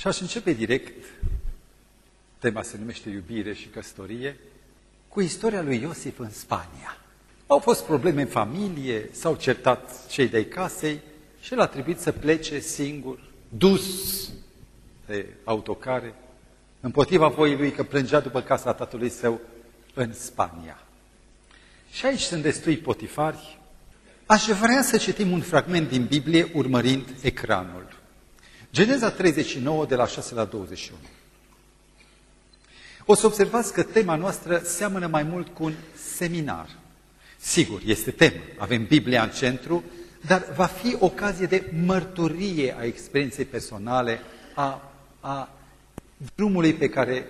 Și aș începe direct, tema se numește iubire și căsătorie, cu istoria lui Iosif în Spania. Au fost probleme în familie, s-au certat cei de casei și el a trebuit să plece singur, dus de autocare, împotriva voii lui că plângea după casa tatălui său în Spania. Și aici sunt destui potifari. Aș vrea să citim un fragment din Biblie urmărind ecranul. Geneza 39, de la 6 la 21. O să observați că tema noastră seamănă mai mult cu un seminar. Sigur, este temă, avem Biblia în centru, dar va fi ocazie de mărturie a experienței personale, a, a drumului pe care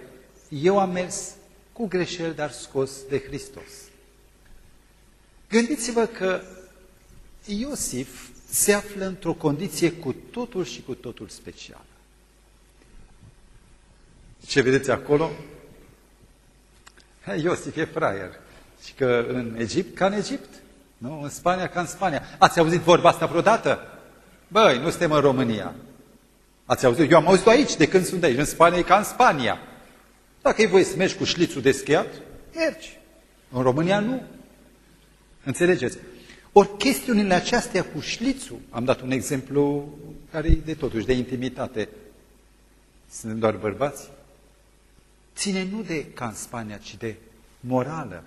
eu am mers cu greșeli, dar scos de Hristos. Gândiți-vă că Iosif se află într-o condiție cu totul și cu totul specială. Ce vedeți acolo? Iosif e fraier. Și că în Egipt ca în Egipt. Nu? În Spania ca în Spania. Ați auzit vorba asta vreodată? Băi, nu suntem în România. Ați auzit? Eu am auzit aici, de când sunt aici. În Spania e ca în Spania. Dacă e voie să mergi cu șlițul de schiat, mergi. În România nu. Înțelegeți? Ori chestiunile acestea cu șlițul, am dat un exemplu care e de totuși, de intimitate, sunt doar bărbați, ține nu de ca în Spania, ci de morală,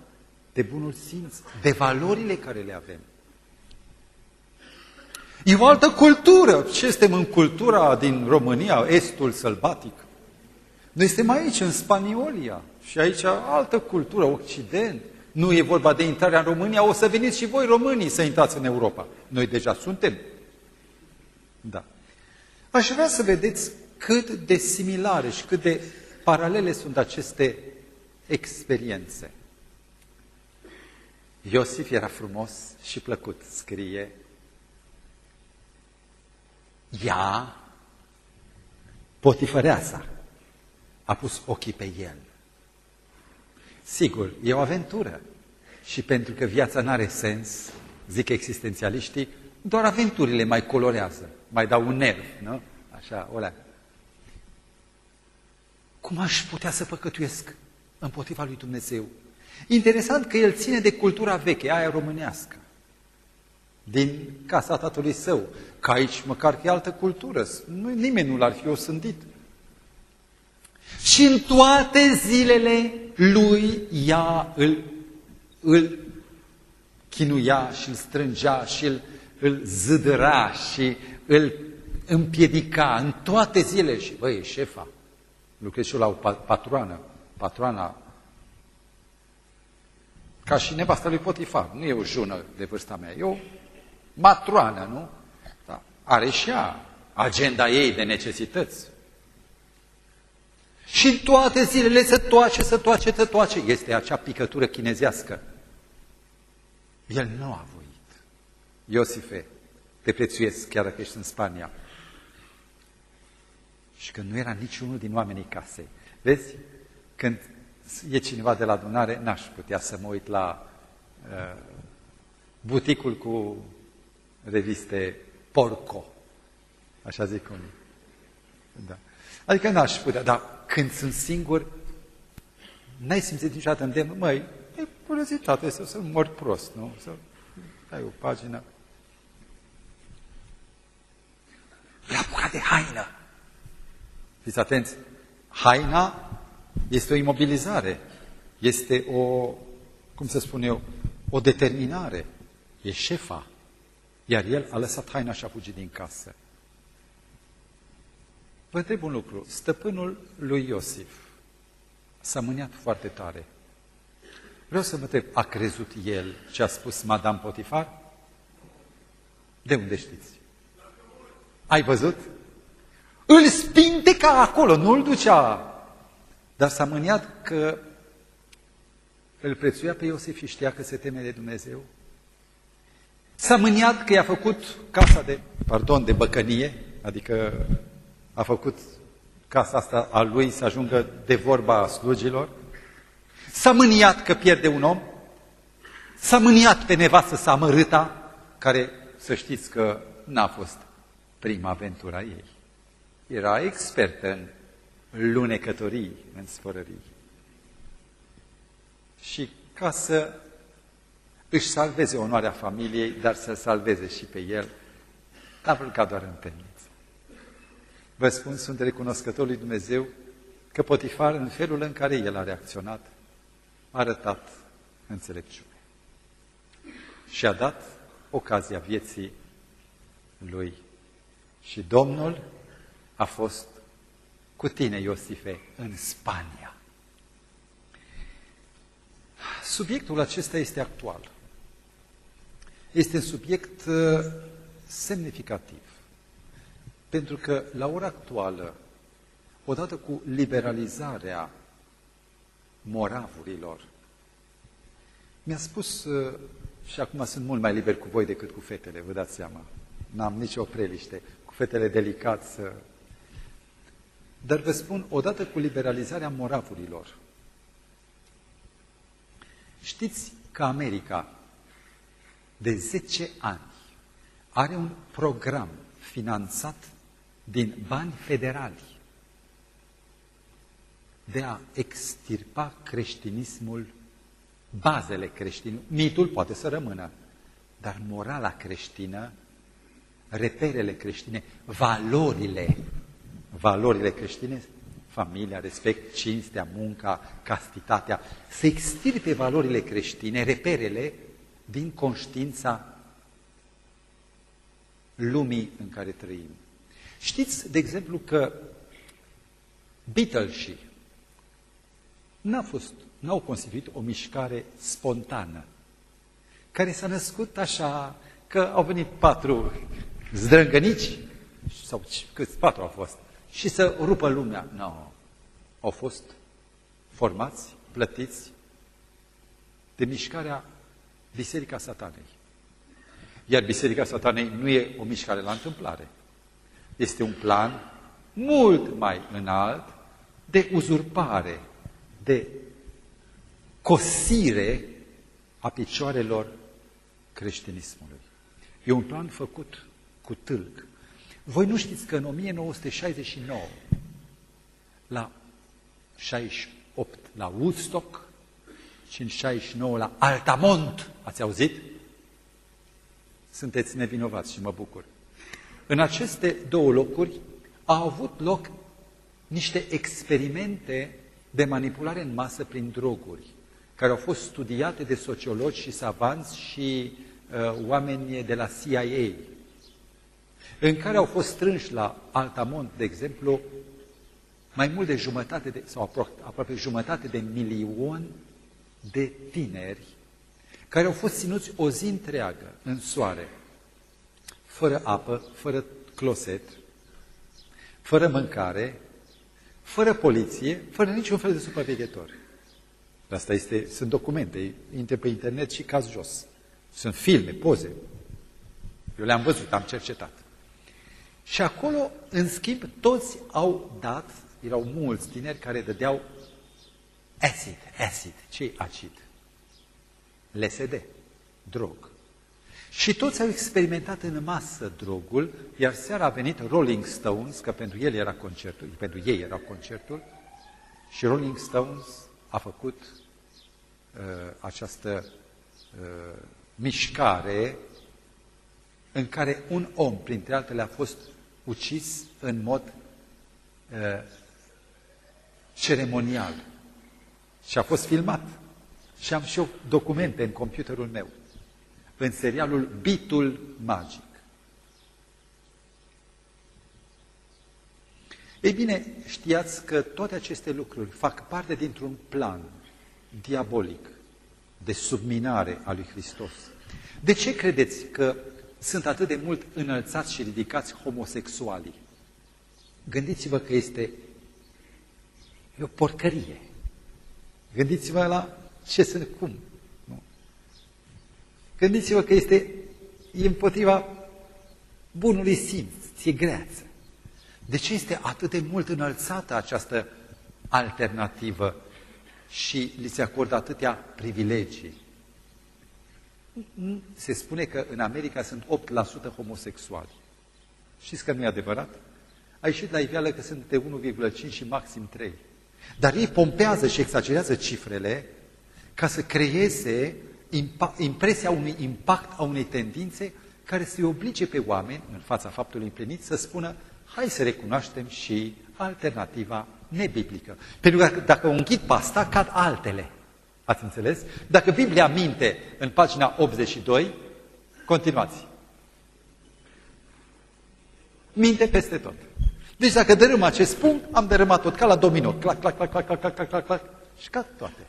de bunul simț, de valorile care le avem. E o altă cultură. Ce suntem în cultura din România, estul sălbatic? Noi suntem aici, în Spaniolia, și aici altă cultură, Occident. Nu e vorba de intrarea în România, o să veniți și voi românii să intrați în Europa. Noi deja suntem. Da. Aș vrea să vedeți cât de similare și cât de paralele sunt aceste experiențe. Iosif era frumos și plăcut, scrie. Ea, potifăreasa, a pus ochii pe el. Sigur, e o aventură. Și pentru că viața nu are sens, zic existențialiștii, doar aventurile mai colorează, mai dau un nerv, nu? Așa, olea. Cum aș putea să păcătuiesc împotriva lui Dumnezeu? Interesant că el ține de cultura veche, aia românească, din casa tatălui său, că aici măcar că e altă cultură, nu, nimeni nu l-ar fi osândit. Și în toate zilele lui ea îl, îl chinuia și îl strângea și îl, îl zădăra și îl împiedica în toate zilele. Și, băi, șefa, lucrez și eu la o patroană, patroana, ca și nevasta lui Potifar, nu e o jună de vârsta mea, e o matroană, nu? Da. Are și ea agenda ei de necesități. Și în toate zilele se toace, se toace, se toace. Este acea picătură chinezească. El nu a voit. Iosife, te prețuiesc chiar dacă ești în Spania. Și că nu era niciunul din oamenii casei. Vezi? Când e cineva de la adunare, n-aș putea să mă uit la uh, buticul cu reviste Porco. Așa zic unii. Da. Adică n-aș putea, dar când sunt singur, n-ai simțit niciodată îndemn, măi, e curiozitate să, să mor prost, nu? Să dai o pagină. E apucat de haină. Fiți atenți, haina este o imobilizare, este o, cum să spun eu, o determinare. E șefa. Iar el a lăsat haina și a fugit din casă. Vă întreb un lucru. Stăpânul lui Iosif s-a mâniat foarte tare. Vreau să vă întreb, a crezut el ce a spus Madame Potifar? De unde știți? Ai văzut? Îl spinte ca acolo, nu-l ducea. Dar s-a mâniat că îl prețuia pe Iosif și știa că se teme de Dumnezeu. S-a mâniat că i-a făcut casa de, pardon, de băcănie, adică a făcut casa asta a lui să ajungă de vorba slugilor. S-a mâniat că pierde un om. S-a mâniat pe nevastă sa mărâta, care să știți că n-a fost prima aventura ei. era expertă în lunecătorii, în spărării. Și ca să își salveze onoarea familiei, dar să salveze și pe el, n-a ca doar în temniță. Vă spun, sunt recunoscător lui Dumnezeu că Potifar, în felul în care el a reacționat, a arătat înțelepciune. Și a dat ocazia vieții lui. Și Domnul a fost cu tine, Iosife, în Spania. Subiectul acesta este actual. Este un subiect uh, semnificativ. Pentru că, la ora actuală, odată cu liberalizarea moravurilor, mi-a spus, uh, și acum sunt mult mai liber cu voi decât cu fetele, vă dați seama, n-am nicio preliște, cu fetele delicat să... Dar vă spun, odată cu liberalizarea moravurilor, știți că America de 10 ani are un program finanțat din bani federali de a extirpa creștinismul, bazele creștine. Mitul poate să rămână, dar morala creștină, reperele creștine, valorile, valorile creștine, familia, respect, cinstea, munca, castitatea, să extirpe valorile creștine, reperele din conștiința lumii în care trăim. Știți, de exemplu, că Beatles n-a fost, n-au constituit o mișcare spontană, care s-a născut așa că au venit patru zdrângănici, sau câți patru au fost, și să rupă lumea. Nu, no. au fost formați, plătiți de mișcarea Biserica Satanei. Iar Biserica Satanei nu e o mișcare la întâmplare. Este un plan mult mai înalt de uzurpare, de cosire a picioarelor creștinismului. E un plan făcut cu tâlc. Voi nu știți că în 1969, la 68, la Woodstock, și în 69 la Altamont, ați auzit? Sunteți nevinovați și mă bucur. În aceste două locuri au avut loc niște experimente de manipulare în masă prin droguri, care au fost studiate de sociologi și savanți și uh, oameni de la CIA, în care au fost strânși la Altamont, de exemplu, mai mult de jumătate de, sau aproape, aproape jumătate de milion de tineri care au fost ținuți o zi întreagă în soare, fără apă, fără closet, fără mâncare, fără poliție, fără niciun fel de supraveghetor. Asta este, sunt documente, intre pe internet și caz jos. Sunt filme, poze. Eu le-am văzut, am cercetat. Și acolo, în schimb, toți au dat, erau mulți tineri care dădeau acid, acid. ce acid? LSD, drog. Și toți au experimentat în masă drogul, iar seara a venit Rolling Stones, că pentru el era concertul, pentru ei era concertul, și Rolling Stones a făcut uh, această uh, mișcare în care un om, printre altele, a fost ucis în mod uh, ceremonial. Și a fost filmat. Și am și eu documente în computerul meu. În serialul Bitul Magic. Ei bine, știați că toate aceste lucruri fac parte dintr-un plan diabolic de subminare a lui Hristos. De ce credeți că sunt atât de mult înălțați și ridicați homosexualii? Gândiți-vă că este e o porcărie. Gândiți-vă la ce sunt cum. Nu. Gândiți-vă că este e împotriva bunului simț, ți-e greață. De ce este atât de mult înălțată această alternativă și li se acordă atâtea privilegii? Se spune că în America sunt 8% homosexuali. Știți că nu e adevărat? a ieșit la iveală că sunt de 1,5 și maxim 3. Dar ei pompează și exagerează cifrele ca să creeze impresia unui impact a unei tendințe care să-i oblige pe oameni, în fața faptului împlinit, să spună hai să recunoaștem și alternativa nebiblică. Pentru că dacă o închid pasta, cad altele. Ați înțeles? Dacă Biblia minte în pagina 82, continuați. Minte peste tot. Deci dacă dărâm acest punct, am dărâmat tot, ca la domino. Clac, clac, clac, clac, clac, clac, clac, clac, clac, și cad toate.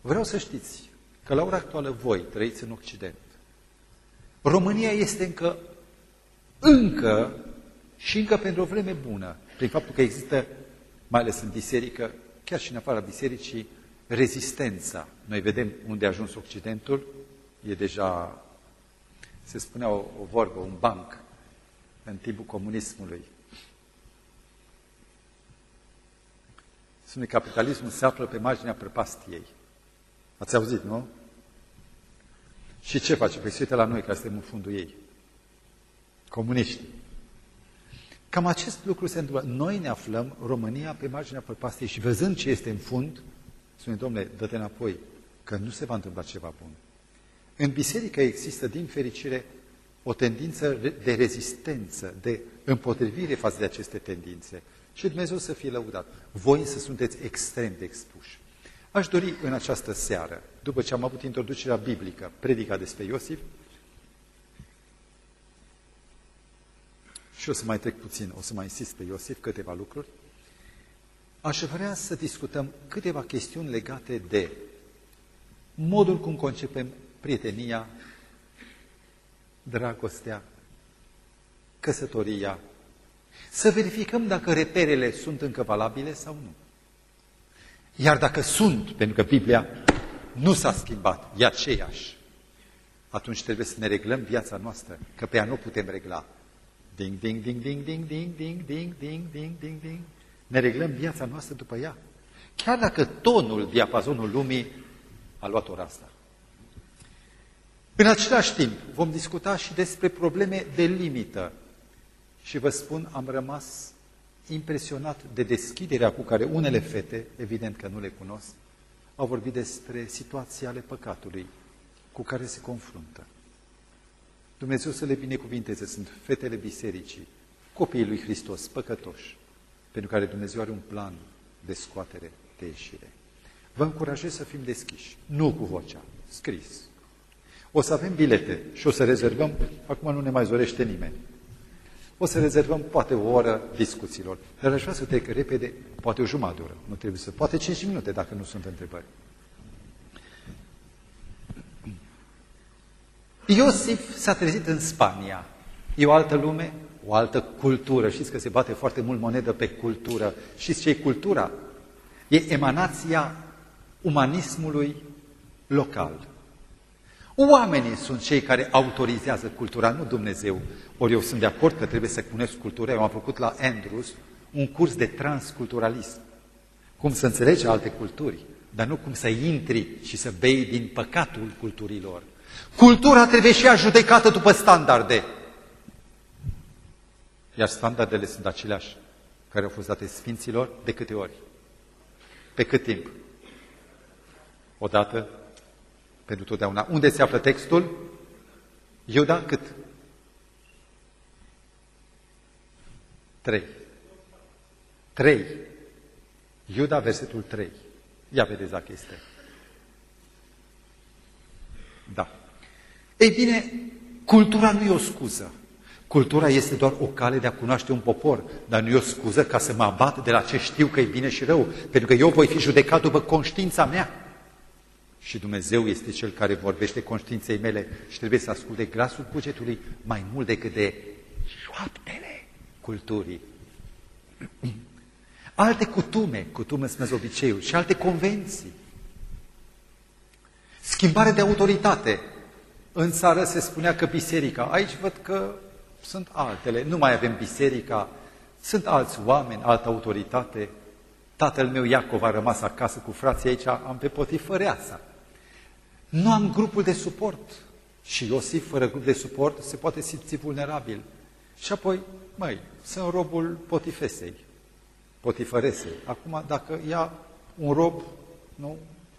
Vreau să știți că la ora actuală voi trăiți în Occident. România este încă, încă și încă pentru o vreme bună, prin faptul că există, mai ales în biserică, chiar și în afara bisericii, rezistența. Noi vedem unde a ajuns Occidentul, e deja, se spunea o, o vorbă, un banc, în timpul comunismului. Spune capitalismul se află pe marginea prăpastiei. Ați auzit, nu? Și ce face? Păi se uită la noi, care suntem în fundul ei. Comuniști. Cam acest lucru se întâmplă. Noi ne aflăm, România, pe marginea prăpastiei și văzând ce este în fund, spune, domnule, dă-te înapoi, că nu se va întâmpla ceva bun. În biserică există, din fericire, o tendință de rezistență, de împotrivire față de aceste tendințe. Și Dumnezeu să fie lăudat. Voi însă sunteți extrem de expuși. Aș dori în această seară, după ce am avut introducerea biblică, predica despre Iosif, și o să mai trec puțin, o să mai insist pe Iosif câteva lucruri, aș vrea să discutăm câteva chestiuni legate de modul cum concepem prietenia, dragostea, căsătoria, să verificăm dacă reperele sunt încă valabile sau nu. Iar dacă sunt, pentru că Biblia nu s-a schimbat, e aceeași, atunci trebuie să ne reglăm viața noastră, că pe ea nu putem regla. Ding, ding, ding, ding, ding, ding, ding, ding, ding, ding, ding, ding. Ne reglăm viața noastră după ea. Chiar dacă tonul, diapazonul lumii a luat ora asta. În același timp, vom discuta și despre probleme de limită. Și vă spun, am rămas impresionat de deschiderea cu care unele fete, evident că nu le cunosc, au vorbit despre situația ale păcatului cu care se confruntă. Dumnezeu să le binecuvinteze, sunt fetele bisericii, copiii lui Hristos, păcătoși, pentru care Dumnezeu are un plan de scoatere, de ieșire. Vă încurajez să fim deschiși, nu cu vocea, scris. O să avem bilete și o să rezervăm, acum nu ne mai zorește nimeni. O să rezervăm poate o oră discuțiilor. Dar aș vrea să trec repede, poate o jumătate de oră, nu trebuie să, poate 5 minute dacă nu sunt întrebări. Iosif s-a trezit în Spania. E o altă lume, o altă cultură. Știți că se bate foarte mult monedă pe cultură. Știți ce e cultura? E emanația umanismului local. Oamenii sunt cei care autorizează cultura, nu Dumnezeu. Ori eu sunt de acord că trebuie să cunosc cultura. Eu am făcut la Andrews un curs de transculturalism. Cum să înțelegi alte culturi, dar nu cum să intri și să bei din păcatul culturilor. Cultura trebuie și ea judecată după standarde. Iar standardele sunt aceleași care au fost date sfinților de câte ori? Pe cât timp? Odată pentru totdeauna. Unde se află textul? Iuda cât? Trei. Trei. Iuda, versetul 3. Ia vedeți dacă este. Da. Ei bine, cultura nu e o scuză. Cultura este doar o cale de a cunoaște un popor, dar nu e o scuză ca să mă abat de la ce știu că e bine și rău, pentru că eu voi fi judecat după conștiința mea. Și Dumnezeu este Cel care vorbește conștiinței mele și trebuie să asculte glasul cugetului mai mult decât de șoaptele culturii. Alte cutume, cutume sunt obiceiuri și alte convenții. Schimbare de autoritate. În țară se spunea că biserica, aici văd că sunt altele, nu mai avem biserica, sunt alți oameni, altă autoritate. Tatăl meu Iacov a rămas acasă cu frații aici, am pe potifăreasa. Nu am grupul de suport. Și Iosif, fără grup de suport, se poate simți vulnerabil. Și apoi, măi, sunt robul potifesei, potifăresei. Acum, dacă ia un rob, nu,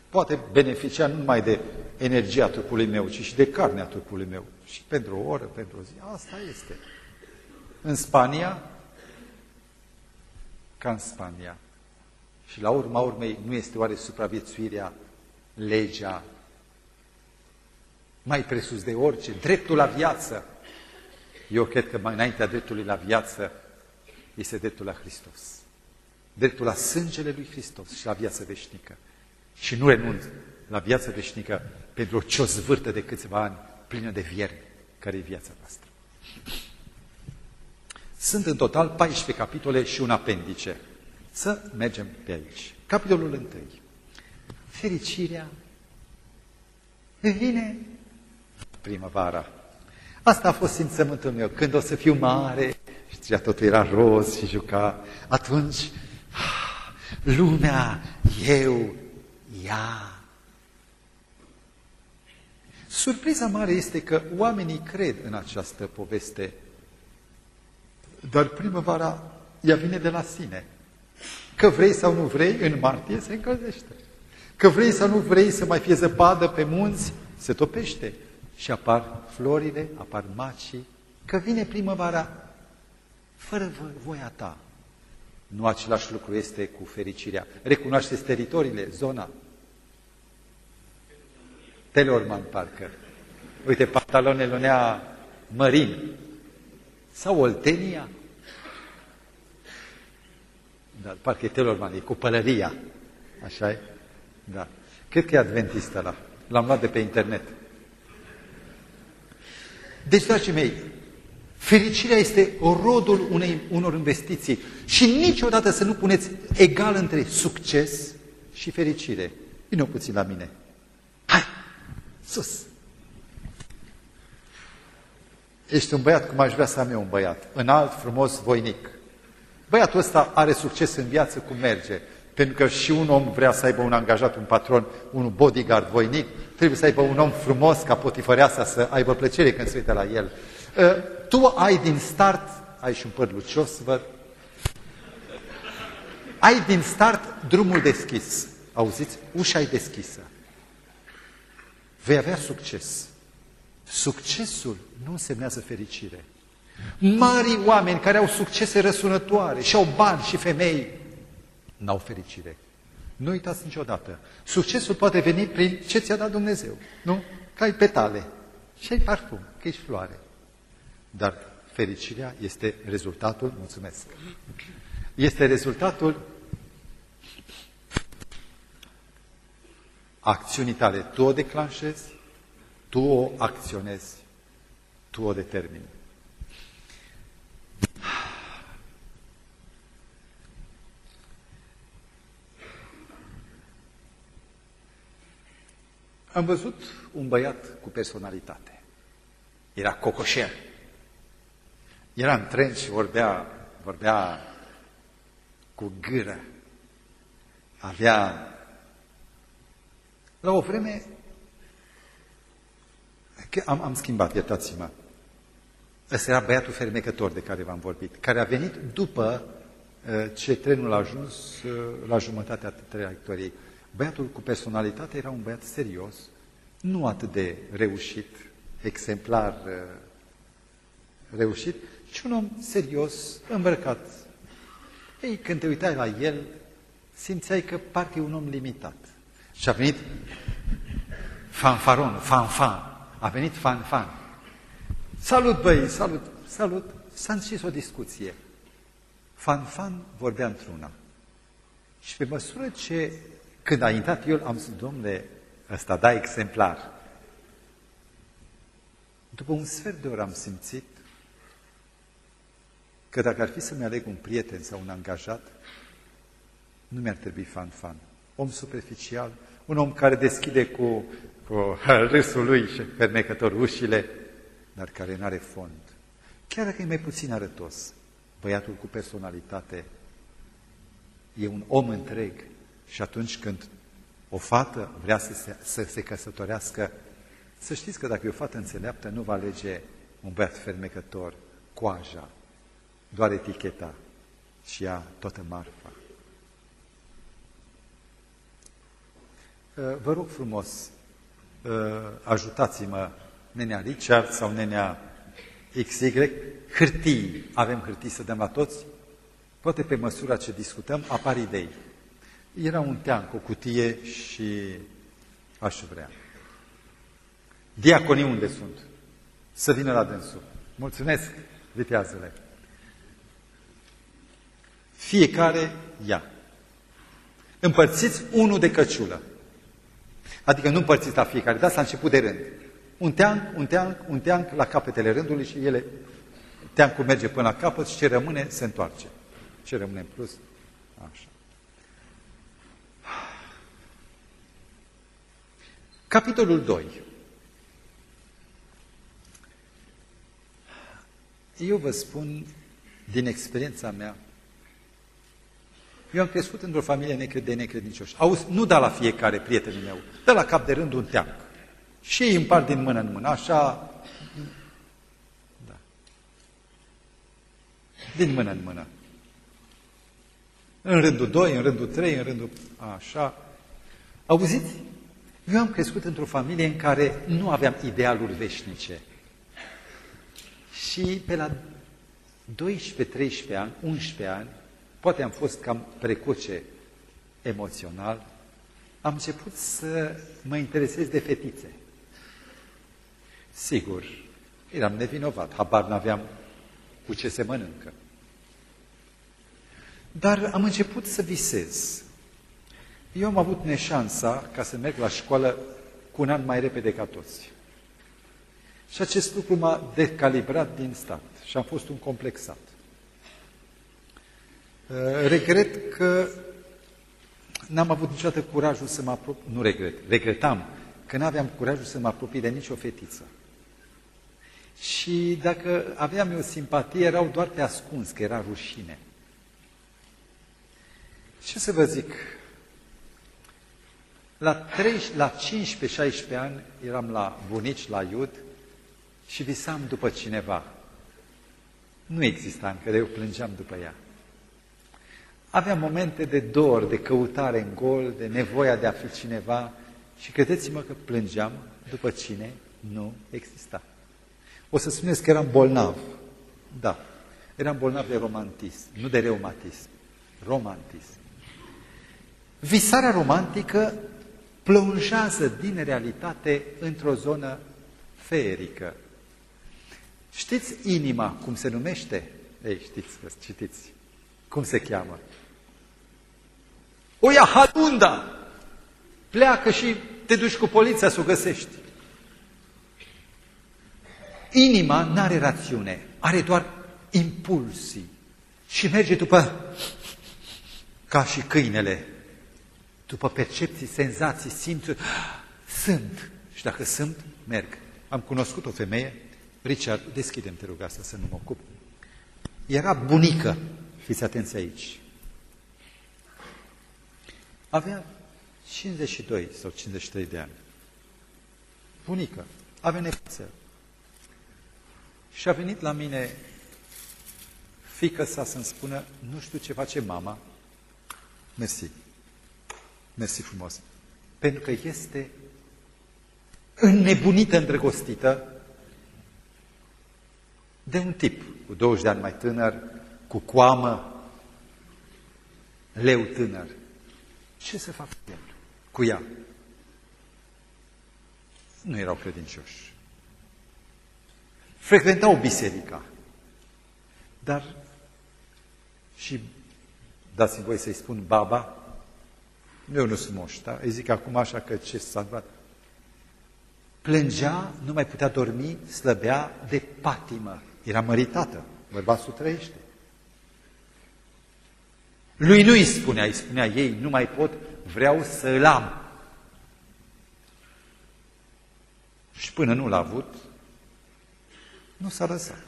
poate beneficia nu numai de energia trupului meu, ci și de carnea trupului meu. Și pentru o oră, pentru o zi. Asta este. În Spania, ca în Spania. Și la urma urmei, nu este oare supraviețuirea, legea, mai presus de orice, dreptul la viață. Eu cred că mai înaintea dreptului la viață este dreptul la Hristos. Dreptul la sângele lui Hristos și la viață veșnică. Și nu renunț la viață veșnică pentru o ciozvârtă de câțiva ani plină de vierni, care e viața noastră. Sunt în total 14 capitole și un apendice. Să mergem pe aici. Capitolul 1. Fericirea vine primăvara. Asta a fost simțământul meu. Când o să fiu mare, știa, totul era roz și juca, atunci lumea, eu, ea. Surpriza mare este că oamenii cred în această poveste, dar primăvara ea vine de la sine. Că vrei sau nu vrei, în martie se încălzește. Că vrei sau nu vrei să mai fie zăpadă pe munți, se topește. Și apar florile, apar macii, că vine primăvara fără voia ta. Nu același lucru este cu fericirea. Recunoașteți teritoriile, zona. Telorman, parcă. Uite, pantalonele lunea Mărin. Sau Oltenia. Da, parcă e Telorman, e cu pălăria. așa e? Da. Cred că e adventist ăla. L-am luat de pe internet. Deci, dragii mei, fericirea este rodul unei, unor investiții și niciodată să nu puneți egal între succes și fericire. Vine puțin la mine. Hai, sus! Ești un băiat cum aș vrea să am eu un băiat, înalt, frumos, voinic. Băiatul ăsta are succes în viață cum merge, pentru că și un om vrea să aibă un angajat, un patron, un bodyguard voinic, trebuie să aibă un om frumos ca potifăreasa să aibă plăcere când se uită la el. Ă, tu ai din start, ai și un păr lucios, văd, ai din start drumul deschis. Auziți? Ușa e deschisă. Vei avea succes. Succesul nu însemnează fericire. Mari oameni care au succese răsunătoare și au bani și femei, n-au fericire. Nu uitați niciodată. Succesul poate veni prin ce ți-a dat Dumnezeu. Nu? Că ai petale și ai parfum, că ești floare. Dar fericirea este rezultatul, mulțumesc, este rezultatul acțiunii tale. Tu o declanșezi, tu o acționezi, tu o determini. Am văzut un băiat cu personalitate. Era cocoșer. Era în tren și vorbea, vorbea cu gâră. Avea... La o vreme... Am, am schimbat, iertați-mă. Ăsta era băiatul fermecător de care v-am vorbit, care a venit după uh, ce trenul a ajuns uh, la jumătatea traiectoriei. Băiatul cu personalitate era un băiat serios, nu atât de reușit, exemplar uh, reușit, ci un om serios, îmbrăcat. Ei, când te uitai la el, simțeai că parcă e un om limitat. Și a venit fanfaron, fanfan, a venit fanfan. Salut, băi, salut, salut. S-a închis o discuție. Fanfan vorbea într-una. Și pe măsură ce când a intrat eu, am zis, domnule, ăsta da exemplar. După un sfert de oră am simțit că dacă ar fi să-mi aleg un prieten sau un angajat, nu mi-ar trebui fan-fan. Om superficial, un om care deschide cu, cu râsul lui și fermecător ușile, dar care nu are fond. Chiar dacă e mai puțin arătos, băiatul cu personalitate e un om întreg, și atunci când o fată vrea să se, să se căsătorească, să știți că dacă e o fată înțeleaptă, nu va alege un băiat fermecător, coaja, doar eticheta și ia toată marfa. Uh, vă rog frumos, uh, ajutați-mă, nenea Richard sau nenea XY, hârtii. Avem hârtii să dăm la toți? Poate pe măsura ce discutăm apar idei. Era un teanc, o cutie și aș vrea. Diaconii unde sunt? Să vină la dânsul. Mulțumesc, viteazele. Fiecare ia. Împărțiți unul de căciulă. Adică nu împărțiți la fiecare, dar s-a început de rând. Un teanc, un teanc, un teanc la capetele rândului și ele, teancul merge până la capăt și ce rămâne se întoarce. Ce rămâne în plus? Așa. Capitolul 2. Eu vă spun din experiența mea, eu am crescut într-o familie de necredincioși. Auzi, nu da la fiecare prietenul meu, dă la cap de rând un teanc. Și îi împart din mână în mână, așa, da. Din mână în mână. În rândul 2, în rândul 3, în rândul așa. Auziți? Eu am crescut într-o familie în care nu aveam idealuri veșnice. Și pe la 12-13 ani, 11 ani, poate am fost cam precoce emoțional, am început să mă interesez de fetițe. Sigur, eram nevinovat, habar n-aveam cu ce se mănâncă. Dar am început să visez. Eu am avut neșansa ca să merg la școală cu un an mai repede ca toți. Și acest lucru m-a decalibrat din stat și am fost un complexat. Uh, regret că n-am avut niciodată curajul să mă apropii, nu regret, regretam că n-aveam curajul să mă apropii de nicio fetiță. Și dacă aveam eu simpatie, erau doar pe ascuns, că era rușine. Ce să vă zic? La, 3, la 15-16 ani eram la bunici, la iud, și visam după cineva. Nu exista încă, eu plângeam după ea. Aveam momente de dor, de căutare în gol, de nevoia de a fi cineva și credeți-mă că plângeam după cine nu exista. O să spuneți că eram bolnav. Da, eram bolnav de romantism, nu de reumatism. Romantism. Visarea romantică plonjează din realitate într-o zonă feerică. Știți inima cum se numește? Ei, știți, citiți. Cum se cheamă? O ia halunda! Pleacă și te duci cu poliția să o găsești. Inima nu are rațiune, are doar impulsii și merge după, ca și câinele, după percepții, senzații, simțuri. Sunt. Și dacă sunt, merg. Am cunoscut o femeie, Richard, deschidem, te rog, asta să nu mă ocup. Era bunică, fiți atenți aici. Avea 52 sau 53 de ani. Bunică, avea nefață. Și a venit la mine fică sa să-mi spună, nu știu ce face mama. Mersi. Mersi frumos. Pentru că este înnebunită, îndrăgostită de un tip cu 20 de ani mai tânăr, cu coamă, leu tânăr. Ce să fac cu el? Cu ea? Nu erau credincioși. Frecventau biserica. Dar și dați-mi voi să-i spun baba, eu nu sunt moș, da? Îi zic acum așa că ce s-a întâmplat. Plângea, nu mai putea dormi, slăbea de patimă. Era măritată, bărbatul trăiește. Lui nu îi spunea, îi spunea ei, nu mai pot, vreau să îl am. Și până nu l-a avut, nu s-a lăsat.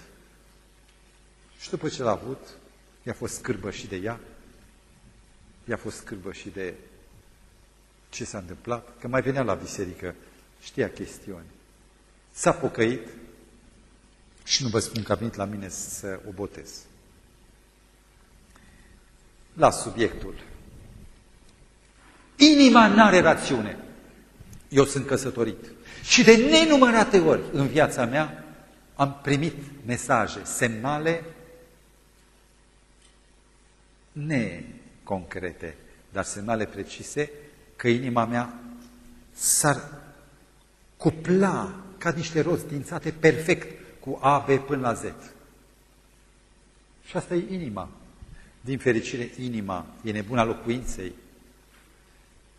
Și după ce l-a avut, i-a fost scârbă și de ea, i-a fost scârbă și de ce s-a întâmplat, că mai venea la biserică, știa chestiuni. S-a pocăit și nu vă spun că a venit la mine să o botez. la subiectul. Inima n-are rațiune. Eu sunt căsătorit. Și de nenumărate ori în viața mea am primit mesaje, semnale neconcrete, dar semnale precise că inima mea s-ar cupla ca niște roți dințate perfect cu A, B până la Z. Și asta e inima. Din fericire, inima e nebuna locuinței.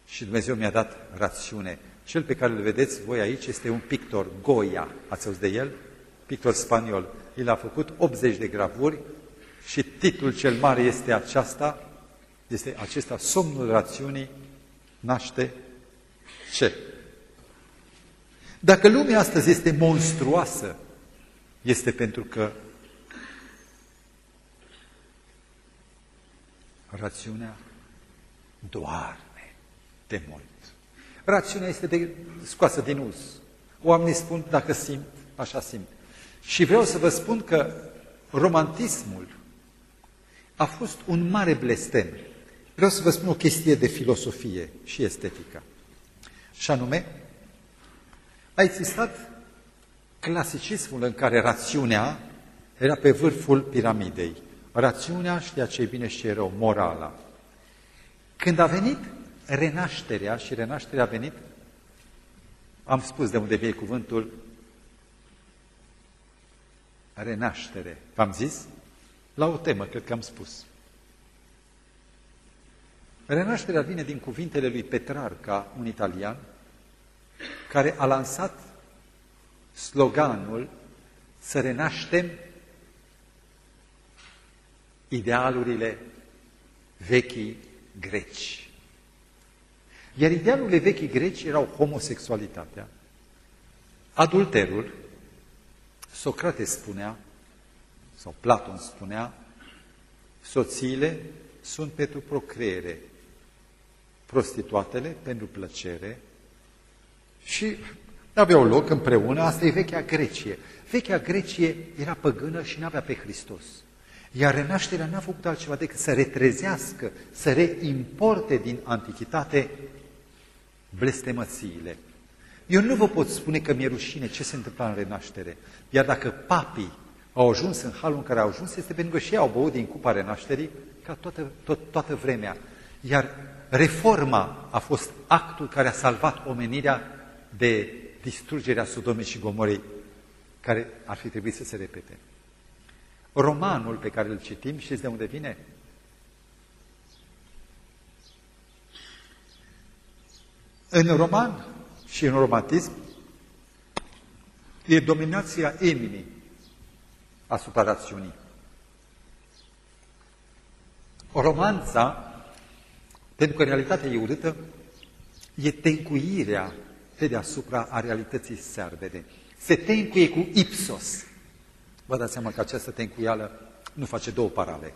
Și Dumnezeu mi-a dat rațiune. Cel pe care îl vedeți voi aici este un pictor, Goya. Ați auzit de el? Pictor spaniol. El a făcut 80 de gravuri și titlul cel mare este aceasta, este acesta, somnul rațiunii naște ce? Dacă lumea astăzi este monstruoasă, este pentru că rațiunea doarme de mult. Rațiunea este de, scoasă din uz. Oamenii spun dacă simt, așa simt. Și vreau să vă spun că romantismul a fost un mare blestem. Vreau să vă spun o chestie de filosofie și estetică. Și anume, a existat clasicismul în care rațiunea era pe vârful piramidei. Rațiunea știa ce e bine și ce e rău, morala. Când a venit renașterea, și renașterea a venit, am spus de unde vine cuvântul renaștere. V-am zis? La o temă, cred că am spus. Renașterea vine din cuvintele lui Petrarca, un italian, care a lansat sloganul să renaștem idealurile vechii greci. Iar idealurile vechii greci erau homosexualitatea, adulterul, Socrate spunea, sau Platon spunea, soțiile sunt pentru procreere, prostituatele pentru plăcere și aveau loc împreună, asta e vechea Grecie. Vechea Grecie era păgână și nu avea pe Hristos. Iar renașterea n-a făcut altceva decât să retrezească, să reimporte din antichitate blestemățiile. Eu nu vă pot spune că mi-e rușine ce se întâmplă în renaștere. Iar dacă papii au ajuns în halul în care au ajuns, este pentru că și ei au băut din cupa renașterii ca toată, tot, toată vremea. Iar reforma a fost actul care a salvat omenirea de distrugerea Sodomei și Gomorei, care ar fi trebuit să se repete. Romanul pe care îl citim, știți de unde vine? În roman și în romantism e dominația inimii asupra rațiunii. Romanța, pentru că realitatea e urâtă, e tencuirea pe deasupra a realității serbede. Se tencuie cu ipsos. Vă dați seama că această tencuială nu face două parale.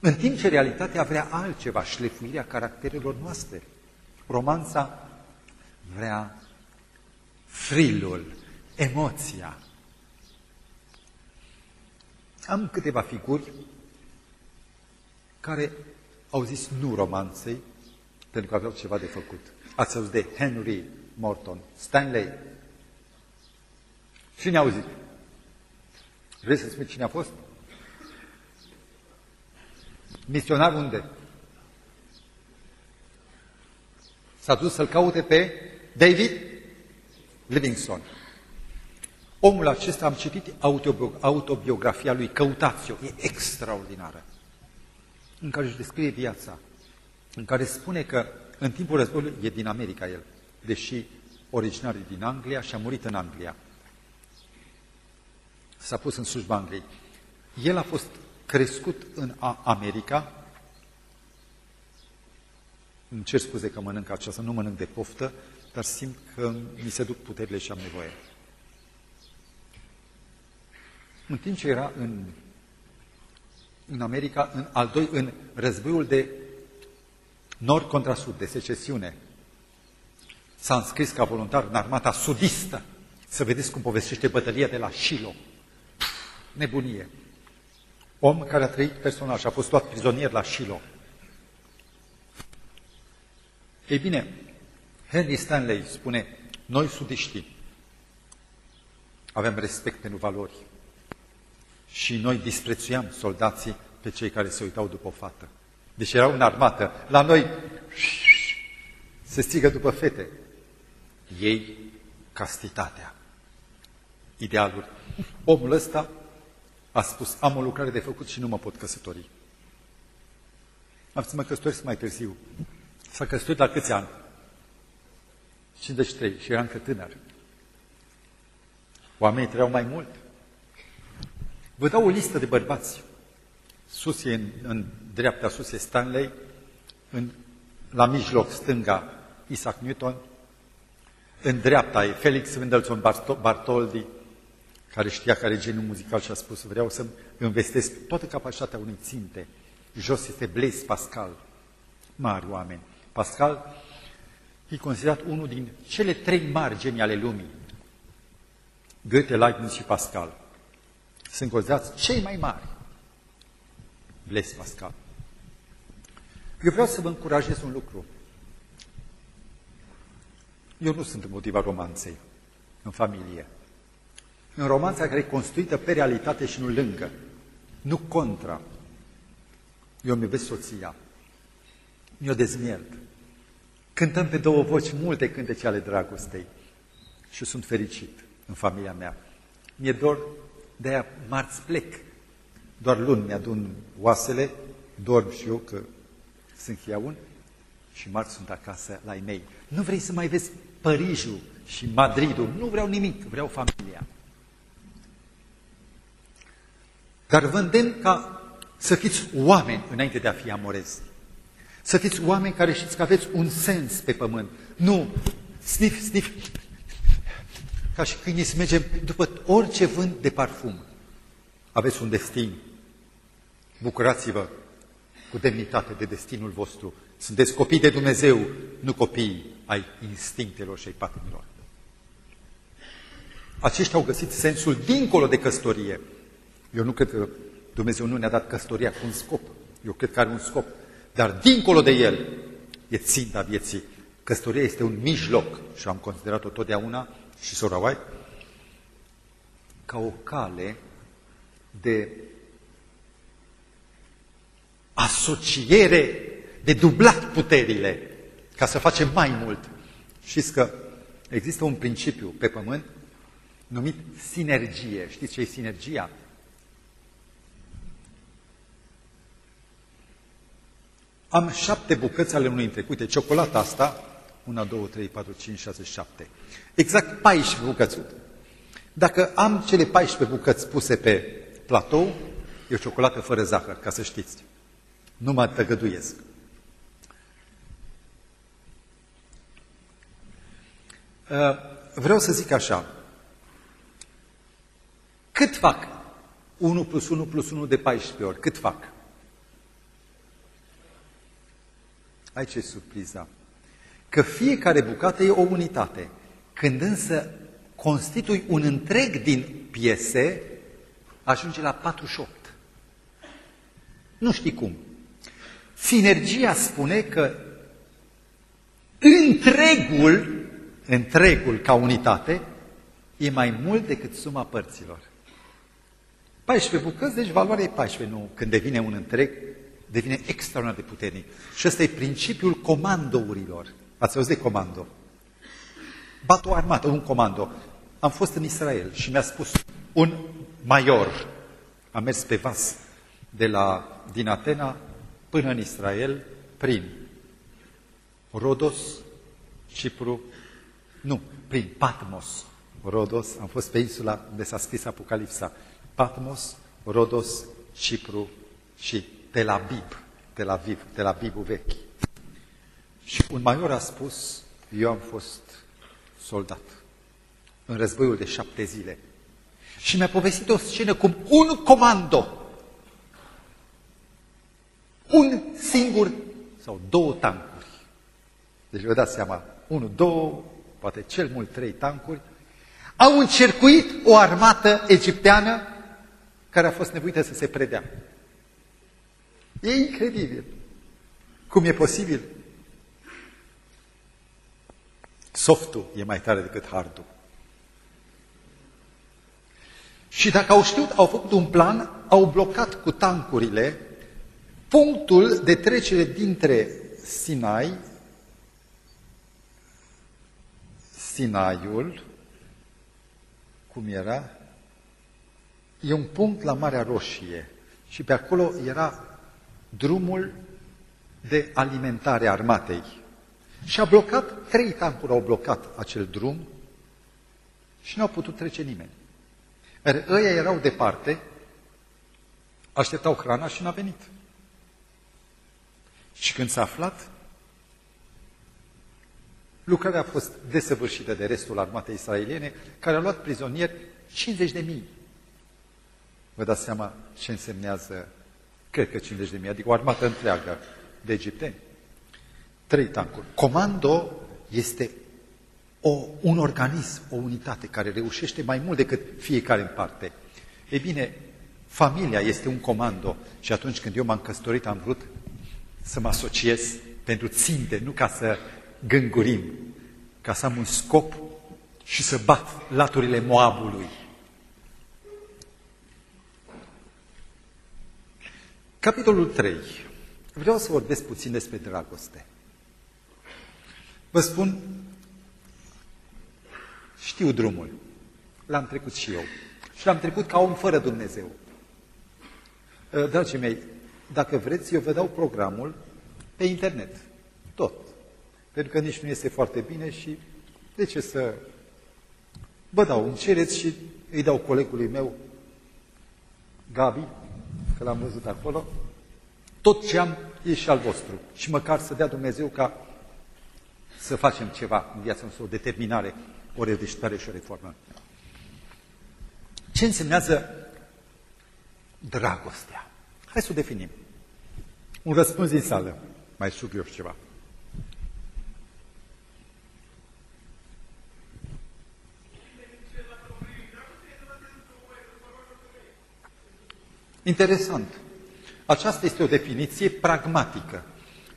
În timp ce realitatea vrea altceva, șlefuirea caracterelor noastre. Romanța vrea frilul, emoția. Am câteva figuri care au zis nu romanței, pentru că aveau ceva de făcut. Ați auzit de Henry Morton, Stanley. Cine a auzit? Vreți să spun cine a fost? Misionar unde? S-a dus să-l caute pe David Livingstone. Omul acesta, am citit autobiografia lui, căutați-o, e extraordinară, în care își descrie viața, în care spune că în timpul războiului, e din America el, deși originar din Anglia și a murit în Anglia. S-a pus în slujba Angliei. El a fost crescut în America, îmi cer scuze că mănânc aceasta, nu mănânc de poftă, dar simt că mi se duc puterile și am nevoie. În timp ce era în, în America, în al doi, în războiul de nord contra sud, de secesiune, s-a înscris ca voluntar în armata sudistă. Să vedeți cum povestește bătălia de la Shiloh. Nebunie. om care a trăit personal și a fost luat prizonier la Shiloh. Ei bine, Henry Stanley spune, noi sudiștii avem respect pentru valori și noi disprețuiam soldații pe cei care se uitau după o fată. Deci erau în armată. La noi se strigă după fete. Ei castitatea. Idealul. Omul ăsta a spus, am o lucrare de făcut și nu mă pot căsători. Am să mă căsătoresc mai târziu. S-a căsătorit la câți ani? 53 și era încă tânăr. Oamenii trăiau mai mult. Vă dau o listă de bărbați. Sus e în, în dreapta, sus e Stanley, în, la mijloc, stânga, Isaac Newton, în dreapta e Felix Mendelssohn Bartoldi, care știa care e genul muzical și a spus, vreau să investesc toată capacitatea unei ținte. Jos este Blaise Pascal, mari oameni. Pascal e considerat unul din cele trei mari genii ale lumii. Goethe, Leibniz și Pascal. Sunt considerați cei mai mari. Blaise Pascal. Eu vreau să vă încurajez un lucru. Eu nu sunt motiva romanței în familie. În romanța care e construită pe realitate și nu lângă, nu contra. Eu îmi iubesc soția. Mi-o dezmiert. Cântăm pe două voci multe cântece ale dragostei și sunt fericit în familia mea. Mi-e dor, de aia marți plec. Doar luni mi-adun oasele, dorm și eu că sunt chiaun și marți sunt acasă la ei mei. Nu vrei să mai vezi Parijul și Madridul, nu vreau nimic, vreau familia. Dar vă îndemn ca să fiți oameni înainte de a fi amorezi. Să fiți oameni care știți că aveți un sens pe pământ. Nu, snif, snif, ca și câinii să mergem după orice vânt de parfum. Aveți un destin. Bucurați-vă cu demnitate de destinul vostru. Sunteți copii de Dumnezeu, nu copii ai instinctelor și ai patimilor. Aceștia au găsit sensul dincolo de căsătorie. Eu nu cred că Dumnezeu nu ne-a dat căsătoria cu un scop. Eu cred că are un scop. Dar dincolo de el e ținta vieții. Căsătoria este un mijloc și am considerat-o totdeauna și sora White ca o cale de asociere, de dublat puterile, ca să facem mai mult. Știți că există un principiu pe pământ numit sinergie. Știți ce e sinergia? Am șapte bucăți ale unui întreg. Uite, ciocolata asta, una, două, trei, patru, cinci, șase, șapte. Exact 14 bucăți. Dacă am cele 14 bucăți puse pe platou, e o ciocolată fără zahăr, ca să știți. Nu mă tăgăduiesc. Uh, vreau să zic așa. Cât fac 1 plus 1 plus 1 de 14 ori? Cât fac? Aici e surpriza. Că fiecare bucată e o unitate. Când însă constitui un întreg din piese, ajunge la 48. Nu știi cum. Sinergia spune că întregul, întregul ca unitate, e mai mult decât suma părților. 14 bucăți, deci valoarea e 14, nu. Când devine un întreg, devine extraordinar de puternic. Și ăsta e principiul comandourilor. Ați auzit de comando? Bat o armată, un comando. Am fost în Israel și mi-a spus un major, a mers pe vas de la, din Atena până în Israel prin Rodos, Cipru, nu, prin Patmos, Rodos, am fost pe insula unde s-a scris Apocalipsa, Patmos, Rodos, Cipru și Tel Aviv, Tel Aviv, Tel Avivul vechi. Și un major a spus, eu am fost soldat în războiul de șapte zile. Și mi-a povestit o scenă cum un comando, un singur sau două tancuri. Deci vă dați seama, unul, două, poate cel mult trei tancuri, au încercuit o armată egipteană care a fost nevoită să se predea. E incredibil. Cum e posibil? Softul e mai tare decât hardul. Și dacă au știut, au făcut un plan, au blocat cu tancurile punctul de trecere dintre Sinai, Sinaiul, cum era, e un punct la Marea Roșie și pe acolo era drumul de alimentare a armatei. Și a blocat, trei tancuri au blocat acel drum și nu au putut trece nimeni. Iar ăia erau departe, așteptau hrana și n-a venit. Și când s-a aflat, lucrarea a fost desăvârșită de restul armatei israeliene, care a luat prizonieri 50 de mii. Vă dați seama ce însemnează, cred că 50 de mii, adică o armată întreagă de egipteni. Trei tancuri. Comando este o, un organism, o unitate care reușește mai mult decât fiecare în parte. Ei bine, familia este un comando și atunci când eu m-am căsătorit am vrut să mă asociez pentru ținte, nu ca să gângurim, ca să am un scop și să bat laturile Moabului. Capitolul 3. Vreau să vorbesc puțin despre dragoste. Vă spun, știu drumul. L-am trecut și eu. Și l-am trecut ca om fără Dumnezeu. Ă, dragii mei, dacă vreți, eu vă dau programul pe internet. Tot. Pentru că nici nu este foarte bine și de ce să... Vă dau, îmi cereți și îi dau colegului meu, Gabi, că l-am văzut acolo, tot ce am e și al vostru. Și măcar să dea Dumnezeu ca să facem ceva în viața noastră, o determinare, o redeștare și o reformă. Ce însemnează dragostea? Hai să o definim. Un răspuns din sală. Mai sug eu ceva. Interesant. Aceasta este o definiție pragmatică.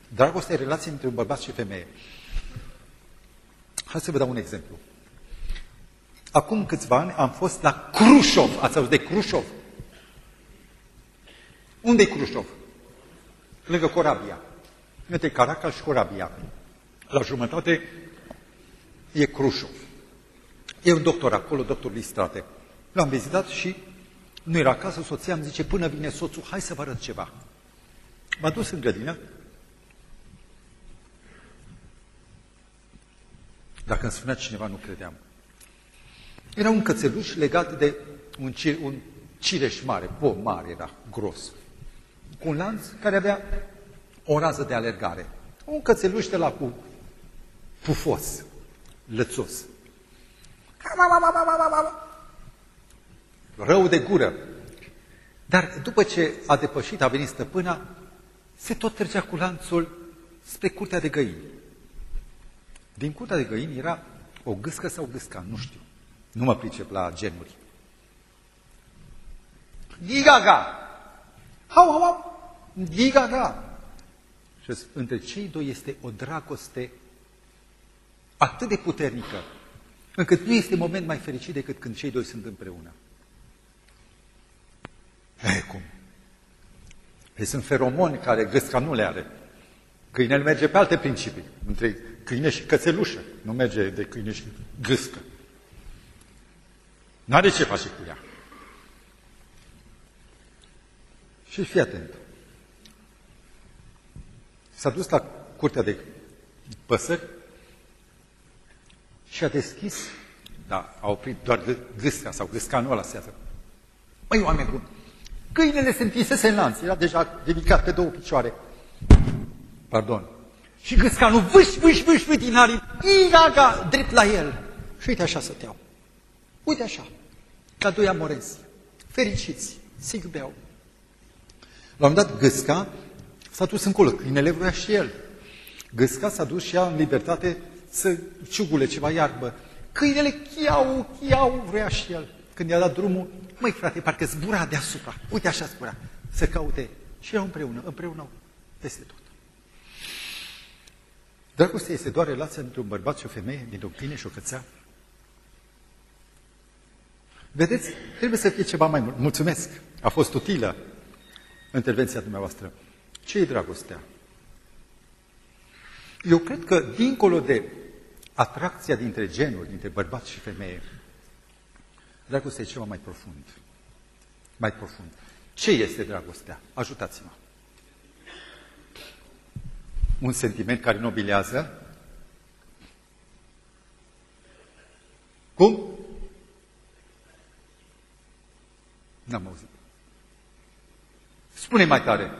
Dragostea e relație între un bărbat și femeie. Hai să vă dau un exemplu. Acum câțiva ani am fost la Crușov. Ați auzit de Crușov? Unde e Crușov? Lângă Corabia. Între Caracal și Corabia. La jumătate e Crușov. E un doctor acolo, doctor Listrate. L-am vizitat și nu era acasă, soția îmi zice, până vine soțul, hai să vă arăt ceva. M-a dus în grădină. Dacă îmi spunea cineva, nu credeam. Era un cățeluș legat de un, cir, un cireș mare, pom mare era, gros, cu un lanț care avea o rază de alergare. Un cățeluș de la cu pufos, lățos. Rău de gură. Dar după ce a depășit, a venit stăpâna, se tot trecea cu lanțul spre curtea de găini. Din curtea de găini era o gâscă sau gâsca, nu știu. Nu mă pricep la genuri. Gigaga! Hau, hau, hau! Gigaga! Și între cei doi este o dragoste atât de puternică, încât nu este moment mai fericit decât când cei doi sunt împreună. E, cum? Păi sunt feromoni care gâsca nu le are. Câinele merge pe alte principii. Între câine și cățelușă. Nu merge de câine și gâscă. N-are ce face cu ea. Și fii atent. S-a dus la curtea de păsări și a deschis, da, a oprit doar gâsca sau gâscanul ăla sează. Măi, oameni buni, câinele se întinsese în lanț, era deja dedicat pe două picioare. Pardon. Și gâscanul vâș, vâș, vâș, vâș din aripi, igaga, drept la el. Și uite așa stăteau. Uite așa ca doi amorezi, fericiți, se iubeau. La un dat, gâsca s-a dus încolo, câinele vrea și el. Gâsca s-a dus și ea în libertate să ciugule ceva iarbă. Câinele chiau, chiau, vrea și el. când i-a dat drumul, măi frate, parcă zbura deasupra, uite așa zbura, să caute. Și erau împreună, împreună peste tot. Dragostea este doar relația între un bărbat și o femeie, din o câine și o cățea. Vedeți, trebuie să fie ceva mai mult. Mulțumesc, a fost utilă intervenția dumneavoastră. Ce e dragostea? Eu cred că, dincolo de atracția dintre genuri, dintre bărbat și femeie, dragostea e ceva mai profund. Mai profund. Ce este dragostea? Ajutați-mă. Un sentiment care nobilează? Cum? N-am auzit. Spune mai tare.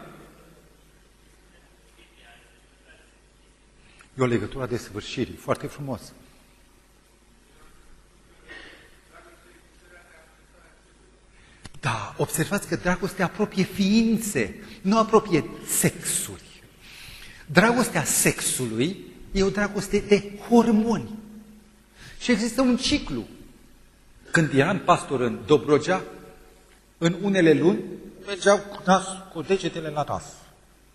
E o legătură de sfârșirii. Foarte frumos. Da, observați că dragostea apropie ființe, nu apropie sexuri. Dragostea sexului e o dragoste de hormoni. Și există un ciclu. Când eram pastor în Dobrogea, în unele luni, mergeau cu, nas, cu degetele la nas.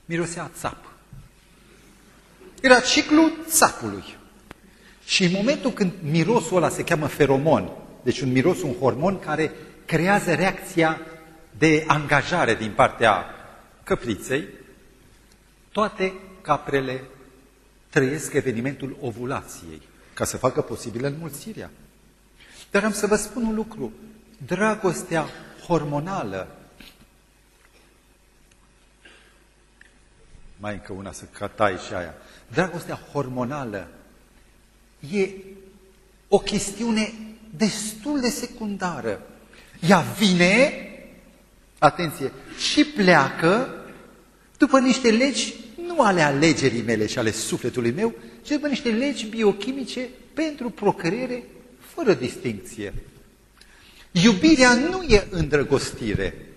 Mirosea țap. Era ciclu țapului. Și în momentul când mirosul ăla se cheamă feromon, deci un miros, un hormon care creează reacția de angajare din partea căpriței, toate caprele trăiesc evenimentul ovulației, ca să facă posibilă înmulțirea. Dar am să vă spun un lucru. Dragostea hormonală mai încă una să catai și aia. Dragostea hormonală e o chestiune destul de secundară. Ea vine, atenție, și pleacă după niște legi, nu ale alegerii mele și ale sufletului meu, ci după niște legi biochimice pentru procreere fără distinție. Iubirea nu e îndrăgostire.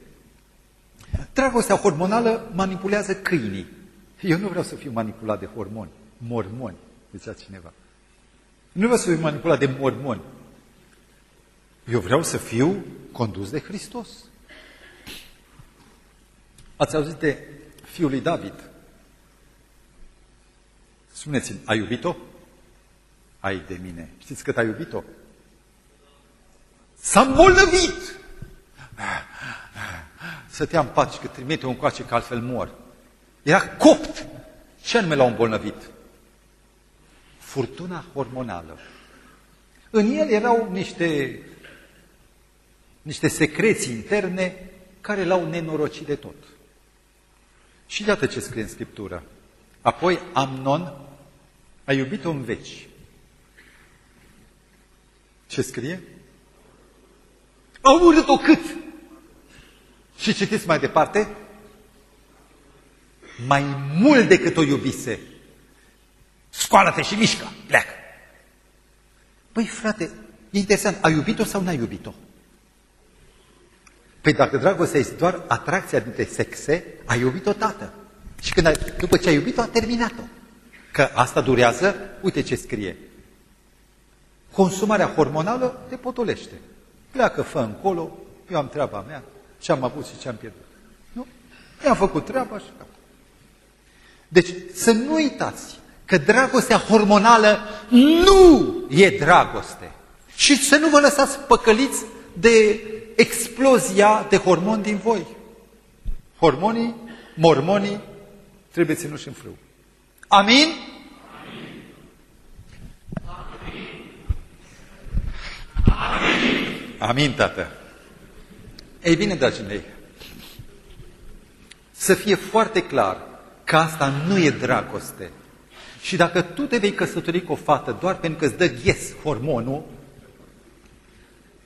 Dragostea hormonală manipulează câinii. Eu nu vreau să fiu manipulat de hormoni, mormoni, zicea cineva. Nu vreau să fiu manipulat de mormoni. Eu vreau să fiu condus de Hristos. Ați auzit de fiul lui David? Spuneți-mi, ai iubit-o? Ai de mine. Știți cât ai iubit-o? S-a îmbolnăvit! Să te am pace că trimite un coace că altfel mor. Era copt. Ce anume l-a îmbolnăvit? Furtuna hormonală. În el erau niște, niște secreții interne care l-au nenorocit de tot. Și iată ce scrie în Scriptură. Apoi Amnon a iubit-o în veci. Ce scrie? A urât-o cât? Și citiți mai departe, mai mult decât o iubise. Scoală-te și mișcă, pleacă. Păi frate, e interesant, a iubit-o sau n-a iubit-o? Păi dacă dragostea este doar atracția dintre sexe, a iubit-o tată. Și când a, după ce a iubit-o, a terminat-o. Că asta durează, uite ce scrie. Consumarea hormonală te potolește. Pleacă, fă încolo, eu am treaba mea, ce am avut și ce am pierdut. Nu? I-am făcut treaba și deci să nu uitați că dragostea hormonală nu e dragoste. Și să nu vă lăsați păcăliți de explozia de hormoni din voi. Hormonii, mormonii trebuie ținuși în frâu. Amin? Amin, Amin tată. Ei bine, dragii mei, să fie foarte clar că asta nu e dragoste. Și dacă tu te vei căsători cu o fată doar pentru că îți dă yes hormonul,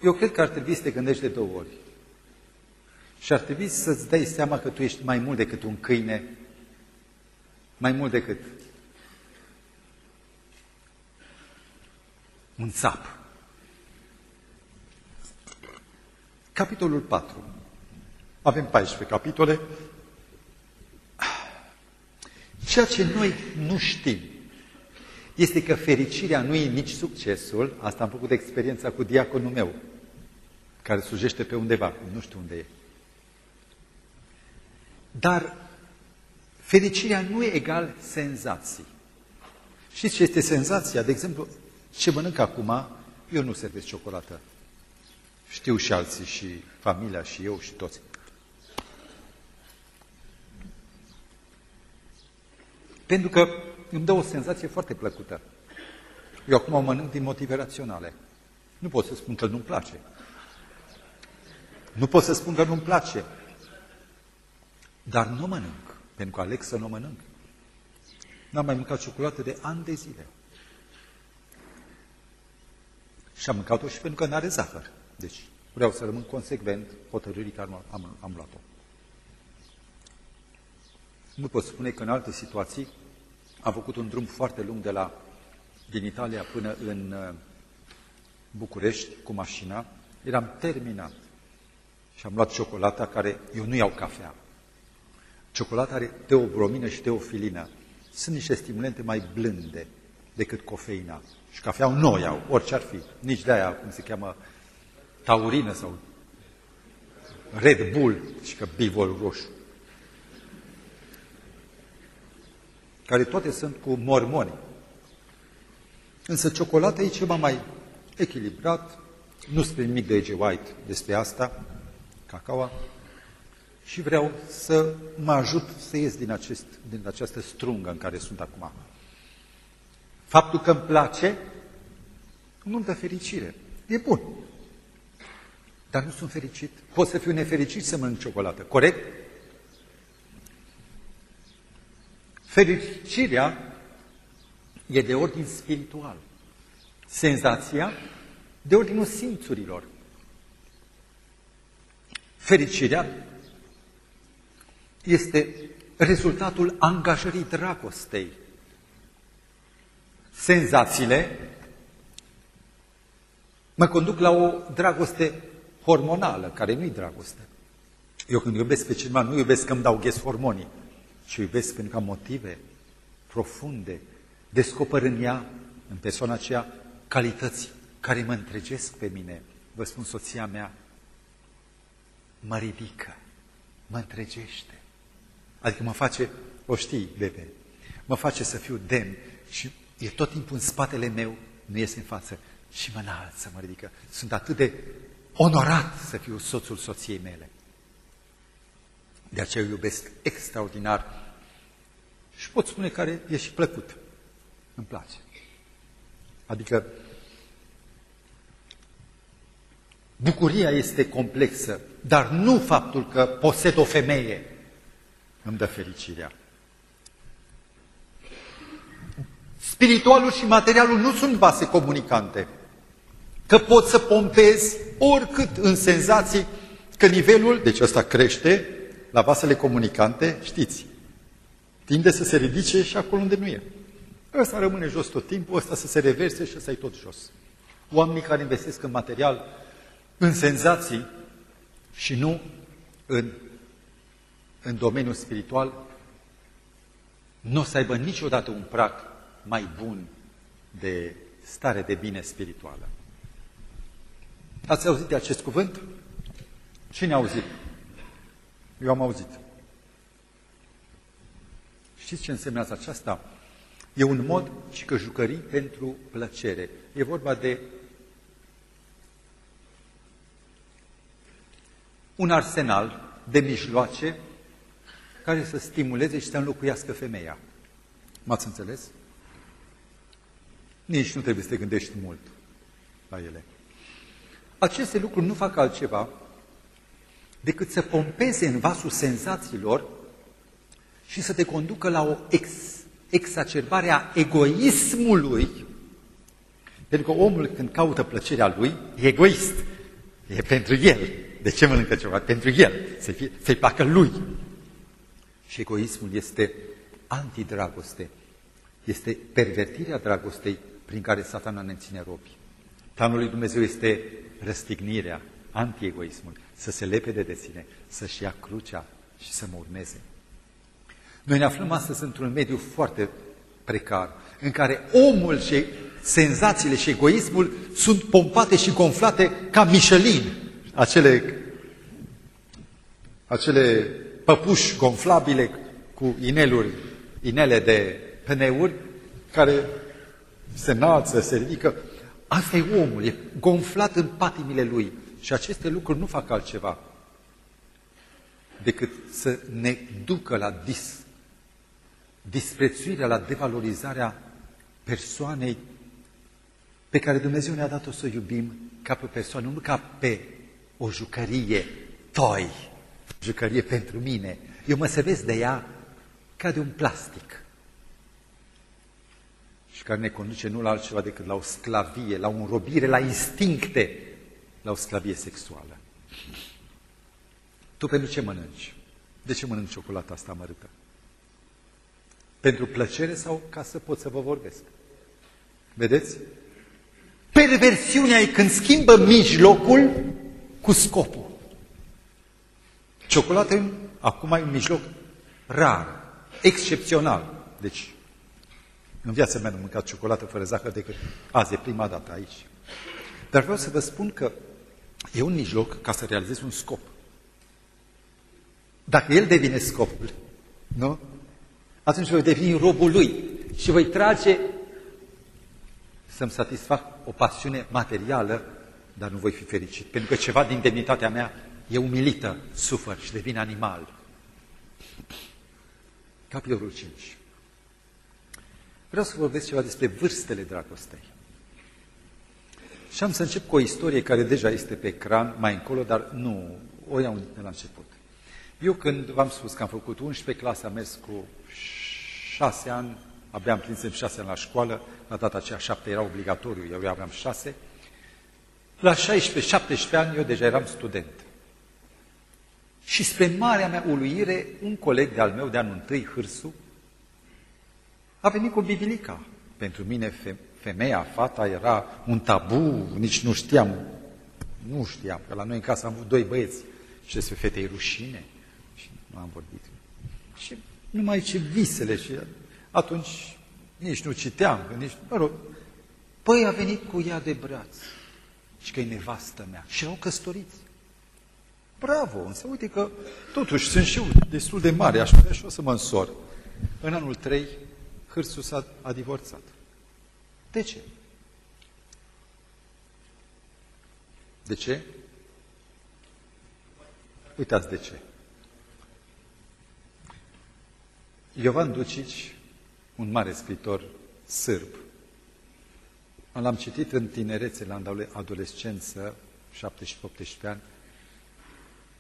eu cred că ar trebui să te gândești de două ori. Și ar trebui să-ți dai seama că tu ești mai mult decât un câine, mai mult decât un țap. Capitolul 4. Avem 14 capitole, Ceea ce noi nu știm este că fericirea nu e nici succesul, asta am făcut experiența cu diaconul meu. care slujește pe undeva, nu știu unde e. Dar fericirea nu e egal senzații. Știți ce este senzația? De exemplu, ce mănânc acum, eu nu servesc ciocolată. Știu și alții, și familia, și eu, și toți. Pentru că îmi dă o senzație foarte plăcută. Eu acum o mănânc din motive raționale. Nu pot să spun că nu-mi place. Nu pot să spun că nu-mi place. Dar nu mănânc, pentru că aleg să nu mănânc. N-am mai mâncat ciocolată de ani de zile. Și am mâncat-o și pentru că nu are zahăr. Deci vreau să rămân consecvent hotărârii care am, am, am luat-o. Nu pot spune că în alte situații am făcut un drum foarte lung de la, din Italia până în uh, București cu mașina. Eram terminat. Și am luat ciocolata care, eu nu iau cafea. Ciocolata are teobromină și teofilină. Sunt niște stimulente mai blânde decât cofeina. Și cafeaua nu o iau, orice ar fi. Nici de aia, cum se cheamă, taurină sau Red Bull, și că bivol roșu. Care toate sunt cu mormoni. Însă ciocolata e ceva mai echilibrat, nu spre nimic de Ege White despre asta, cacaua, și vreau să mă ajut să ies din, acest, din această strungă în care sunt acum. Faptul că îmi place nu-mi dă fericire. E bun. Dar nu sunt fericit. Pot să fiu nefericit să mănânc ciocolată. Corect? Fericirea e de ordin spiritual. Senzația de ordinul simțurilor. Fericirea este rezultatul angajării dragostei. Senzațiile mă conduc la o dragoste hormonală, care nu-i dragoste. Eu când iubesc pe cineva, nu iubesc că îmi dau ghes hormonii, ci iubesc pentru că am motive profunde. Descoper în ea, în persoana aceea, calități care mă întregesc pe mine. Vă spun, soția mea mă ridică, mă întregește. Adică mă face, o știi, bebe, mă face să fiu demn și e tot timpul în spatele meu, nu iese în față și mă înalță, mă ridică. Sunt atât de onorat să fiu soțul soției mele. De aceea iubesc extraordinar și pot spune care e și plăcut. Îmi place. Adică bucuria este complexă, dar nu faptul că posed o femeie îmi dă fericirea. Spiritualul și materialul nu sunt vase comunicante. Că pot să pompezi oricât în senzații că nivelul, deci ăsta crește, la vasele comunicante, știți, tinde să se ridice și acolo unde nu e. Ăsta rămâne jos tot timpul, ăsta să se reverse și ăsta e tot jos. Oamenii care investesc în material, în senzații și nu în în domeniul spiritual, nu o să aibă niciodată un prag mai bun de stare de bine spirituală. Ați auzit de acest cuvânt? Cine a auzit? Eu am auzit. Știți ce însemnează aceasta? E un mod și că jucării pentru plăcere. E vorba de un arsenal de mijloace care să stimuleze și să înlocuiască femeia. M-ați înțeles? Nici nu trebuie să te gândești mult la ele. Aceste lucruri nu fac altceva decât să pompeze în vasul senzațiilor și să te conducă la o ex, exacerbare a egoismului. Pentru că omul când caută plăcerea lui, e egoist. E pentru el. De ce mănâncă ceva? Pentru el. Să fie, să-i placă lui. Și egoismul este antidragoste. Este pervertirea dragostei prin care satana ne ține robi. Planul lui Dumnezeu este răstignirea, antiegoismul, să se lepede de sine, să-și ia crucea și să mă urmeze. Noi ne aflăm astăzi într-un mediu foarte precar, în care omul și senzațiile și egoismul sunt pompate și gonflate ca Michelin. acele, acele păpuși gonflabile cu ineluri, inele de pneuri care se înalță, se ridică. Asta e omul, e gonflat în patimile lui. Și aceste lucruri nu fac altceva decât să ne ducă la dis, disprețuirea, la devalorizarea persoanei pe care Dumnezeu ne-a dat-o să o iubim ca pe persoană, nu ca pe o jucărie, toi, jucărie pentru mine. Eu mă servesc de ea ca de un plastic și care ne conduce nu la altceva decât la o sclavie, la o robire, la instincte, la o sclavie sexuală. Tu pentru ce mănânci? De ce mănânci ciocolata asta amărâtă? Pentru plăcere sau ca să pot să vă vorbesc? Vedeți? Perversiunea e când schimbă mijlocul cu scopul. Ciocolata e acum e un mijloc rar, excepțional. Deci, în viața mea nu am mâncat ciocolată fără zahăr decât azi, e prima dată aici. Dar vreau să vă spun că e un mijloc ca să realizez un scop. Dacă el devine scopul, nu? Atunci voi deveni robul lui și voi trage să-mi satisfac o pasiune materială, dar nu voi fi fericit. Pentru că ceva din demnitatea mea e umilită, sufăr și devine animal. Capitolul 5. Vreau să vorbesc ceva despre vârstele dragostei. Și am să încep cu o istorie care deja este pe ecran mai încolo, dar nu, o iau de la început. Eu când v-am spus că am făcut 11 clase, am mers cu 6 ani, abia am prins 6 ani la școală, la data aceea 7 era obligatoriu, eu aveam 6. La 16-17 ani eu deja eram student. Și spre marea mea uluire, un coleg de-al meu de anul întâi, Hârsu, a venit cu bibilica. Pentru mine femeia, fata era un tabu, nici nu știam, nu știam, că la noi în casă am avut doi băieți și despre fetei rușine și nu am vorbit. Și numai ce visele și atunci nici nu citeam, nici, mă rog, păi a venit cu ea de braț și că e nevastă mea și au căsătoriți. Bravo, însă uite că totuși sunt și eu destul de mare, aș putea și o să mă însor. În anul 3, Hârsus a, a divorțat. De ce? De ce? Uitați de ce. Iovan Ducici, un mare scritor sârb, l-am citit în tinerețe, la adolescență, 17-18 ani,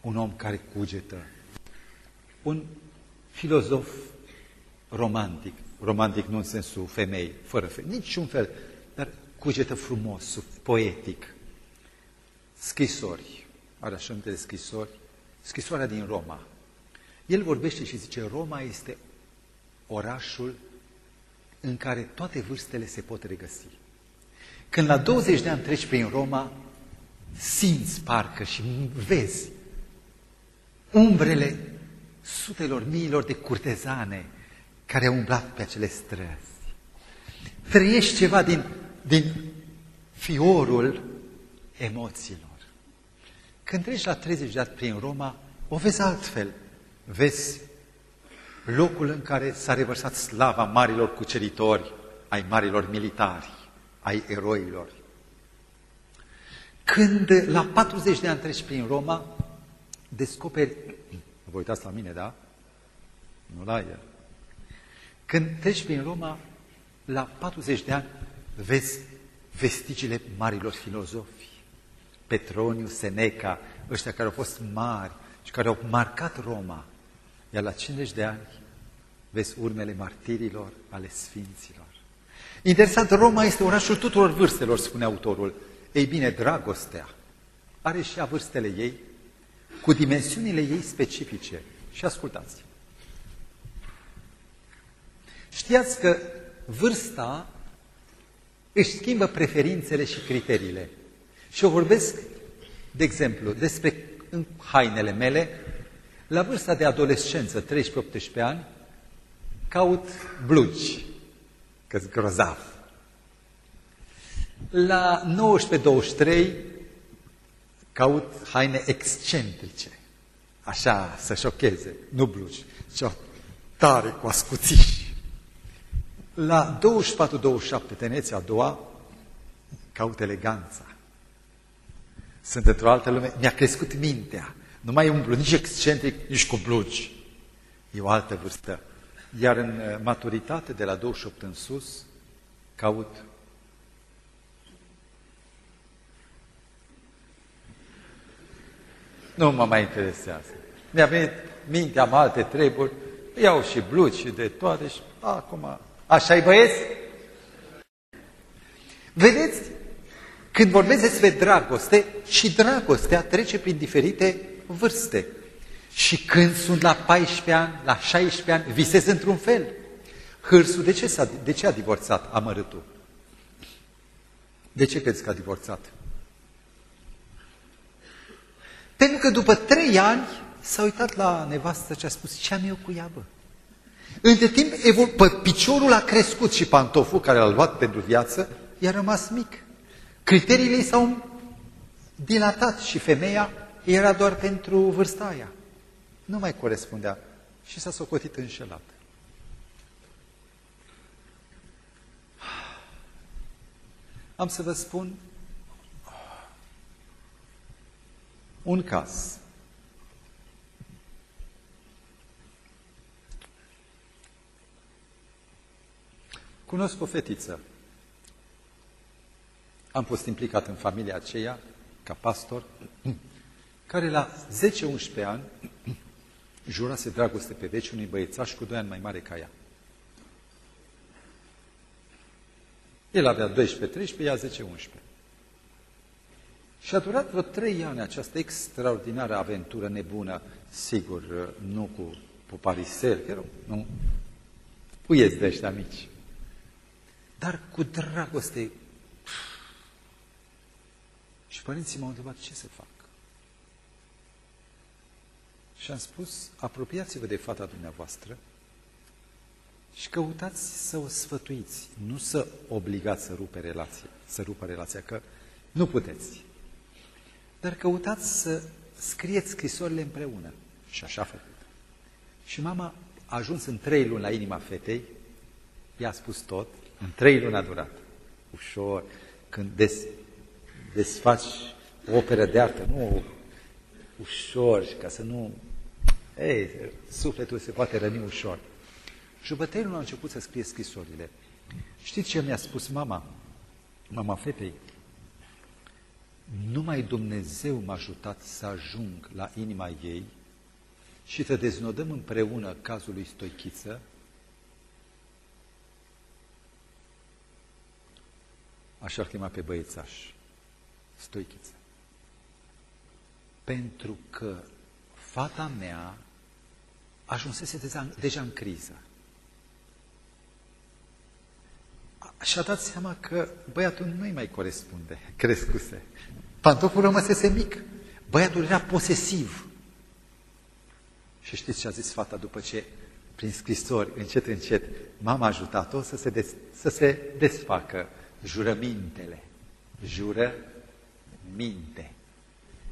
un om care cugetă, un filozof romantic, romantic nu în sensul femei, fără femei, niciun fel, dar cugetă frumos, poetic. Scrisori, are așa de scrisori, scrisoarea din Roma. El vorbește și zice, Roma este orașul în care toate vârstele se pot regăsi. Când la 20 de ani treci prin Roma, simți parcă și vezi umbrele sutelor, miilor de curtezane care au umblat pe acele străzi. Trăiești ceva din, din fiorul emoțiilor. Când treci la 30 de ani prin Roma, o vezi altfel. Vezi locul în care s-a revărsat slava marilor cuceritori, ai marilor militari, ai eroilor. Când la 40 de ani treci prin Roma, descoperi, vă uitați la mine, da? Nu la el. Când treci prin Roma, la 40 de ani, vezi vestigile marilor filozofi. Petroniu, Seneca, ăștia care au fost mari și care au marcat Roma. Iar la 50 de ani vezi urmele martirilor ale sfinților. Interesant, Roma este orașul tuturor vârstelor, spune autorul. Ei bine, dragostea are și a vârstele ei, cu dimensiunile ei specifice. Și ascultați. Știați că vârsta își schimbă preferințele și criteriile. Și eu vorbesc, de exemplu, despre în hainele mele, la vârsta de adolescență, 13-18 ani, caut blugi, că grozav. La 19-23 caut haine excentrice, așa, să șocheze, nu blugi, ci tare cu ascuțiși. La 24-27, teneți a doua, caut eleganța. Sunt într-o altă lume, mi-a crescut mintea. Nu mai umblu nici excentric, nici cu blugi. E o altă vârstă. Iar în uh, maturitate, de la 28 în sus, caut Nu mă mai interesează. Mi-a venit mintea, am alte treburi, iau și blugi și de toate și acum... Așa-i băieți? Vedeți? Când vorbesc despre dragoste, și dragostea trece prin diferite vârste. Și când sunt la 14 ani, la 16 ani, visez într-un fel. Hârsul, de ce, a de ce a divorțat amărâtul? De ce crezi că a divorțat? Pentru că după trei ani s-a uitat la nevastă și a spus, ce am eu cu ea, bă? Între timp, pe piciorul a crescut și pantoful care l-a luat pentru viață i-a rămas mic. Criteriile s-au dilatat și femeia era doar pentru vârsta aia. Nu mai corespundea și s-a socotit înșelat. Am să vă spun un caz. Cunosc o fetiță. Am fost implicat în familia aceea, ca pastor, care la 10-11 ani jurase dragoste pe veci unui băiețaș cu 2 ani mai mare ca ea. El avea 12-13, ea 10-11. Și a durat vreo trei ani această extraordinară aventură nebună, sigur, nu cu puparisel, chiar nu, puieți de ăștia mici, dar cu dragoste. Și părinții m-au întrebat ce să fac. Și am spus, apropiați-vă de fata dumneavoastră și căutați să o sfătuiți, nu să obligați să rupe relația, să rupă relația, că nu puteți. Dar căutați să scrieți scrisorile împreună. Și așa a făcut. Și mama a ajuns în trei luni la inima fetei, i-a spus tot, în trei luni a durat. Ușor, când des, desfaci o operă de artă, nu ușor, și ca să nu... Ei, sufletul se poate răni ușor. Și după trei luni a început să scrie scrisorile. Știți ce mi-a spus mama? Mama fetei, numai Dumnezeu m-a ajutat să ajung la inima ei și să deznodăm împreună cazul lui Stoichiță, așa ar chema pe băiețaș, Stoichiță. Pentru că fata mea ajunsese deja, deja în criză. Și-a dat seama că băiatul nu-i mai corespunde, crescuse. Pantoful rămăsese mic. Băiatul era posesiv. Și știți ce a zis fata după ce, prin scrisori, încet, încet, mama a ajutat-o să se, des, să se desfacă jurămintele. Jură minte.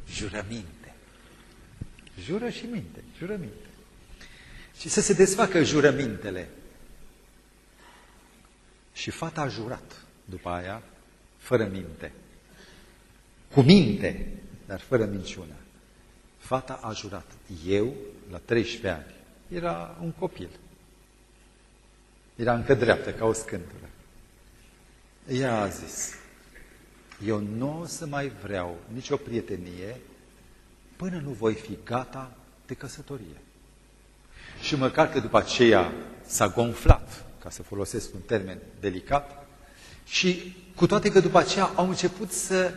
Jurăminte. Jură și minte. Jurăminte. Și să se desfacă jurămintele. Și fata a jurat după aia, fără minte cu minte, dar fără minciună. Fata a jurat. Eu, la 13 ani, era un copil. Era încă dreaptă, ca o scântură. Ea a zis, eu nu o să mai vreau nicio prietenie până nu voi fi gata de căsătorie. Și măcar că după aceea s-a gonflat, ca să folosesc un termen delicat, și cu toate că după aceea au început să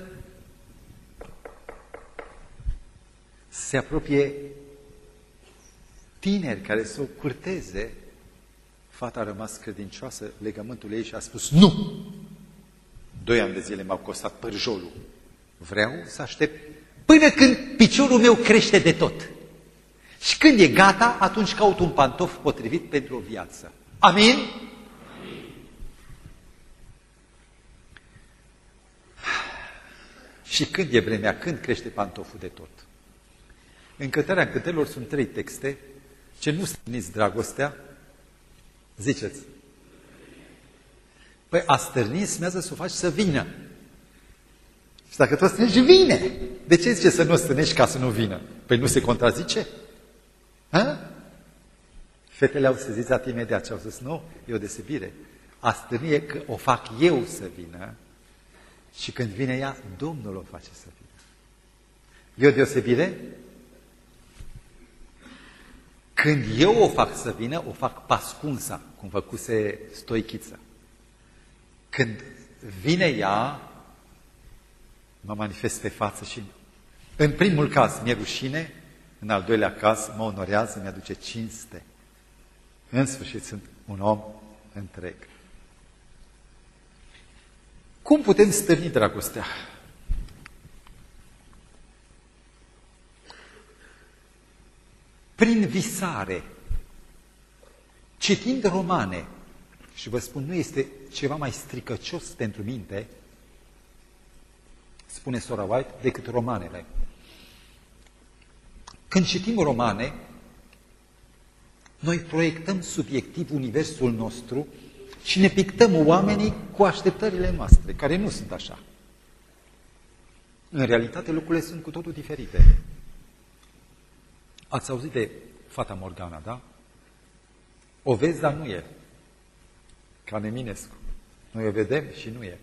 se apropie tineri care să o curteze, fata a rămas credincioasă legământul ei și a spus nu! Doi ani de zile m-au costat părjolul. Vreau să aștept până când piciorul meu crește de tot. Și când e gata, atunci caut un pantof potrivit pentru o viață. Amin? Și când e vremea, când crește pantoful de tot. În cântarea cântărilor sunt trei texte. Ce nu stârniți dragostea, ziceți. Păi a stârni înseamnă să o faci să vină. Și dacă tu stânești, vine. De ce zice să nu stânești ca să nu vină? Păi nu se contrazice? Ha? Fetele au sezizat imediat și au zis, nu, e o desebire. A stârni e că o fac eu să vină și când vine ea, Domnul o face să vină. E o deosebire? Când eu o fac să vină, o fac pascunsa, cum făcuse stoichiță. Când vine ea, mă manifest pe față și în primul caz mi-e rușine, în al doilea caz mă onorează, mi-aduce cinste. În sfârșit sunt un om întreg. Cum putem stârni dragostea? Prin visare, citind romane, și vă spun, nu este ceva mai stricăcios pentru minte, spune Sora White, decât romanele. Când citim romane, noi proiectăm subiectiv universul nostru și ne pictăm oamenii cu așteptările noastre, care nu sunt așa. În realitate, lucrurile sunt cu totul diferite. Ați auzit de fata Morgana, da? O vezi, dar nu e. Ca Neminescu. Noi o vedem și nu e.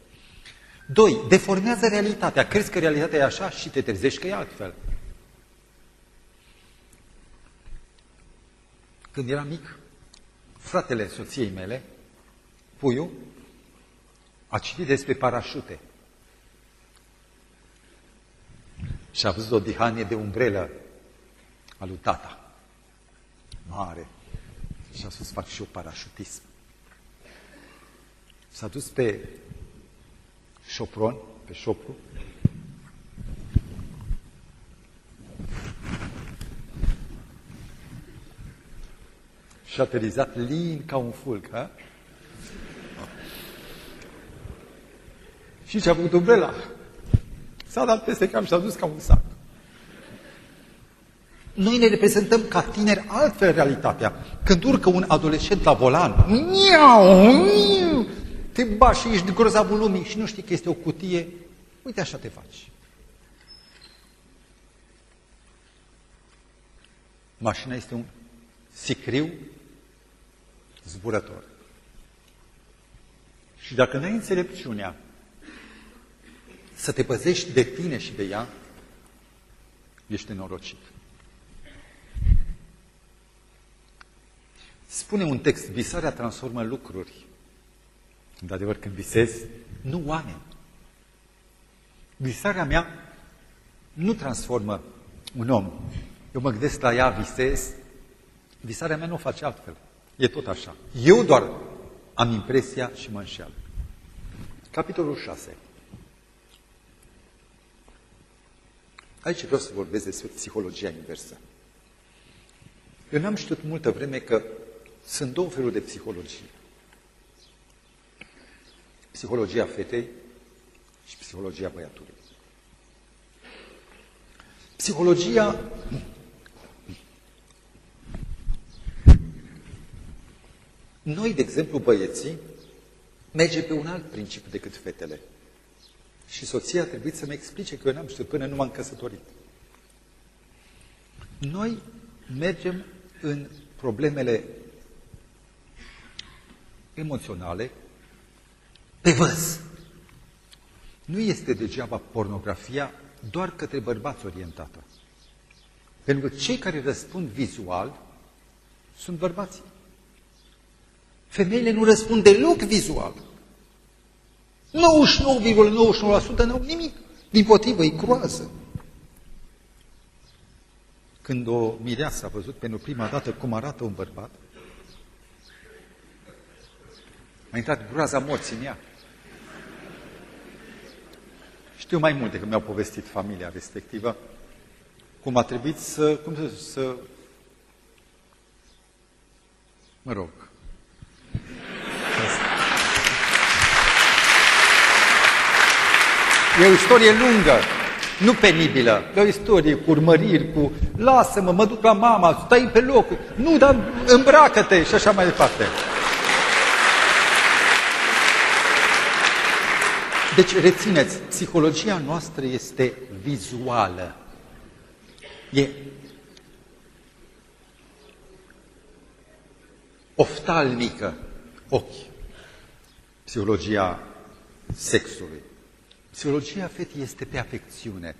Doi, deformează realitatea. Crezi că realitatea e așa și te trezești că e altfel. Când eram mic, fratele soției mele, Puiu, a citit despre parașute. Și a văzut o dihanie de umbrelă a lui tata. Mare. Și a spus, fac și eu parașutism. S-a dus pe șopron, pe șopru, și a aterizat lin ca un fulg. Ha? Și ce-a făcut umbrela? S-a dat peste cap și a dus ca un sac. Noi ne reprezentăm ca tineri altfel realitatea. Când urcă un adolescent la volan, miau, miau, te bași și ești grozavul lumii și nu știi că este o cutie, uite așa te faci. Mașina este un sicriu zburător. Și dacă nu ai înțelepciunea să te păzești de tine și de ea, ești nenorocit. Spune un text, visarea transformă lucruri. De adevăr, când visezi, nu oameni. Visarea mea nu transformă un om. Eu mă gândesc la ea, visez, visarea mea nu o face altfel. E tot așa. Eu doar am impresia și mă înșeală. Capitolul 6. Aici vreau să vorbesc despre psihologia inversă. Eu n-am știut multă vreme că sunt două feluri de psihologie. Psihologia fetei și psihologia băiatului. Psihologia Noi, de exemplu, băieții, merge pe un alt principiu decât fetele. Și soția a trebuit să-mi explice că eu n-am știut până nu m-am căsătorit. Noi mergem în problemele emoționale pe văz. Nu este degeaba pornografia doar către bărbați orientată. Pentru că cei care răspund vizual sunt bărbații. Femeile nu răspund deloc vizual. 99,99% n-au nimic. Din potrivă, îi croază. Când o mireasă a văzut pentru prima dată cum arată un bărbat, a intrat groaza morții în ea. Știu mai multe că mi-au povestit familia respectivă cum a trebuit să, cum să, să mă rog, E o istorie lungă. nu penibilă, de o istorie cu urmăriri, cu lasă-mă, mă duc la mama, stai pe loc, nu, dar îmbracă-te și așa mai departe. Deci, rețineți, psihologia noastră este vizuală. E oftalmică, ochi. Psihologia sexului. Psihologia fetii este pe afecțiune.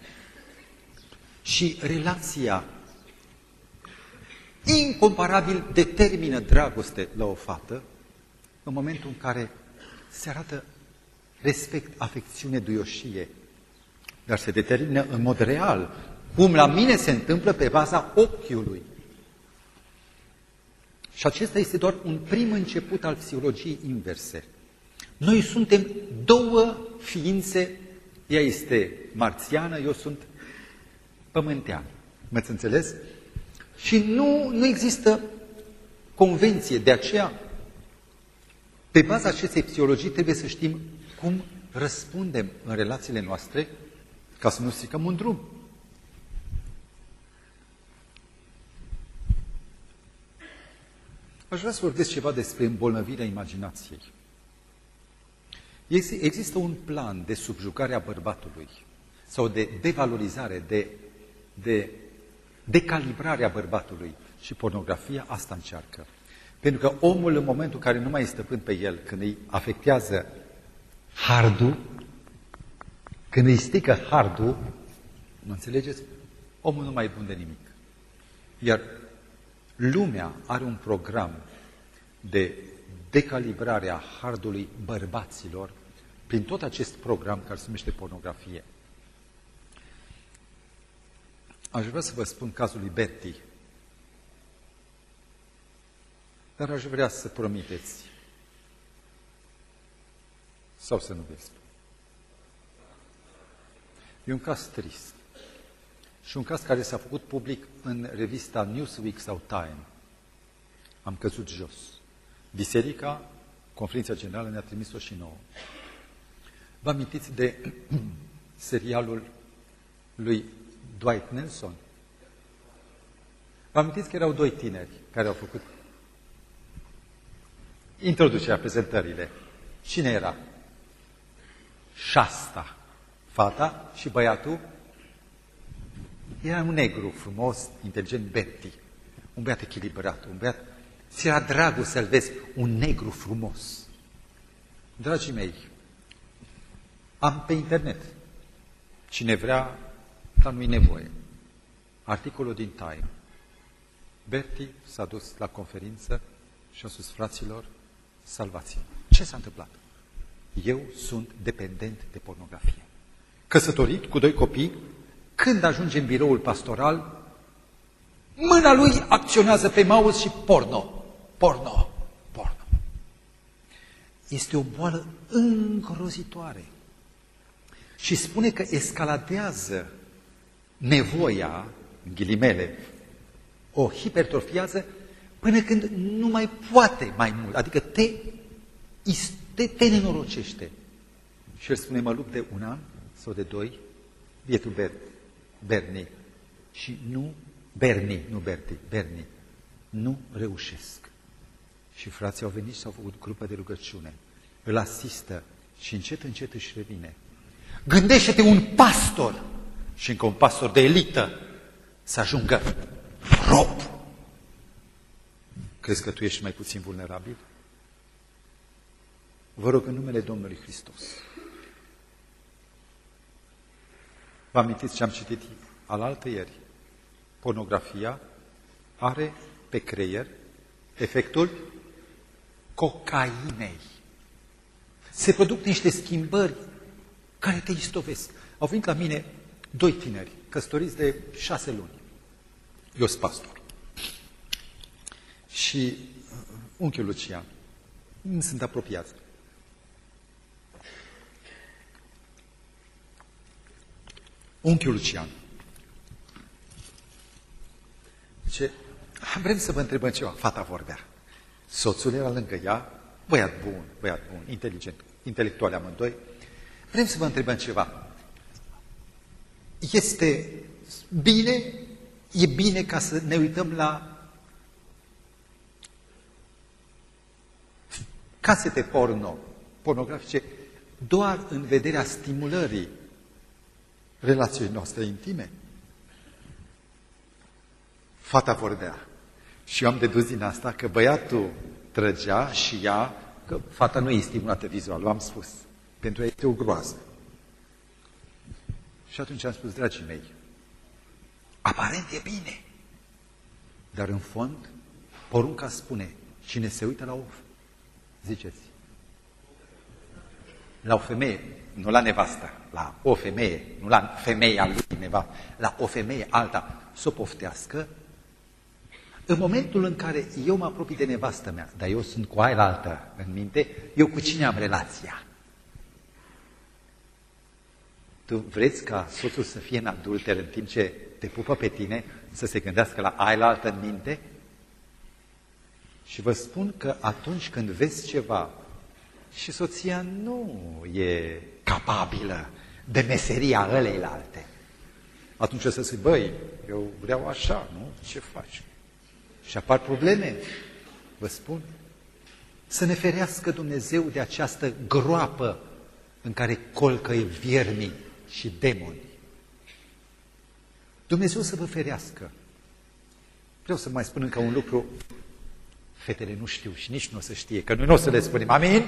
Și relația incomparabil determină dragoste la o fată în momentul în care se arată respect, afecțiune, duioșie, dar se determină în mod real, cum la mine se întâmplă pe baza ochiului. Și acesta este doar un prim început al psihologiei inverse. Noi suntem două ființe, ea este marțiană, eu sunt pământean. Mă-ți înțeles? Și nu, nu există convenție, de aceea, pe baza acestei psihologii trebuie să știm cum răspundem în relațiile noastre ca să nu stricăm un drum. Aș vrea să vorbesc ceva despre îmbolnăvirea imaginației. Există un plan de subjugare a bărbatului sau de devalorizare, de, de decalibrare a bărbatului și pornografia asta încearcă. Pentru că omul în momentul în care nu mai este stăpân pe el, când îi afectează hardul, când îi stică hardul, nu înțelegeți? Omul nu mai e bun de nimic. Iar lumea are un program de decalibrare a hardului bărbaților prin tot acest program care se numește pornografie. Aș vrea să vă spun cazul lui Betty, dar aș vrea să promiteți sau să nu vezi. E un caz trist. Și un caz care s-a făcut public în revista Newsweek sau Time. Am căzut jos. Biserica, conferința generală ne-a trimis-o și nouă. Vă amintiți de serialul lui Dwight Nelson? Vă amintiți că erau doi tineri care au făcut introducerea prezentările. Cine era? Șasta, fata și băiatul. Era un negru frumos, inteligent, Betty. Un băiat echilibrat, un băiat... Ți era dragul să-l vezi, un negru frumos. Dragii mei, am pe internet. Cine vrea, dar nu-i nevoie. Articolul din Time. Berti s-a dus la conferință și a spus fraților, salvați -mă. Ce s-a întâmplat? Eu sunt dependent de pornografie. Căsătorit cu doi copii, când ajunge în biroul pastoral, mâna lui acționează pe mouse și porno, porno, porno. Este o boală îngrozitoare. Și spune că escaladează nevoia, în ghilimele, o hipertrofiază până când nu mai poate mai mult. Adică te, te, te nenorocește. Și el spune, mă lupt de un an sau de doi, bietul Ber, Berni. Și nu, Berni, nu Berti, Berni. Nu reușesc. Și frații au venit și s-au făcut grupă de rugăciune. Îl asistă și încet, încet își revine. Gândește-te un pastor și încă un pastor de elită să ajungă rob. Crezi că tu ești mai puțin vulnerabil? Vă rog în numele Domnului Hristos. Vă amintiți ce am citit alaltă ieri? Pornografia are pe creier efectul cocainei. Se produc niște schimbări care te istovesc. Au venit la mine doi tineri, căsătoriți de șase luni. Eu sunt pastor. Și uh, unchiul Lucian. Nu sunt apropiați. Unchiul Lucian. Ce? Vrem să vă întrebăm ceva. Fata vorbea. Soțul era lângă ea, băiat bun, băiat bun, inteligent, intelectual amândoi. Vrem să vă întrebăm ceva. este bine, e bine ca să ne uităm la casete porno, pornografice, doar în vederea stimulării relației noastre intime. Fata vorbea. Și eu am dedus din asta că băiatul trăgea și ea, că fata nu e stimulată vizual, v-am spus. Pentru ea este o groază. Și atunci am spus, dragii mei, aparent e bine, dar în fond, porunca spune, cine se uită la o, ziceți, la o femeie, nu la nevasta, la o femeie, nu la femeia lui neva, la o femeie alta, să o poftească, în momentul în care eu mă apropii de nevastă mea, dar eu sunt cu aia altă în minte, eu cu cine am relația? Tu vreți ca soțul să fie în adulter în timp ce te pupă pe tine, să se gândească la aia altă în minte? Și vă spun că atunci când vezi ceva și soția nu e capabilă de meseria ăleilalte, atunci o să zic, băi, eu vreau așa, nu? Ce faci? Și apar probleme, vă spun. Să ne ferească Dumnezeu de această groapă în care colcă viermii și demoni. Dumnezeu să vă ferească. Vreau să mai spun încă un lucru. Fetele nu știu și nici nu o să știe, că noi nu o să le spunem. Amin?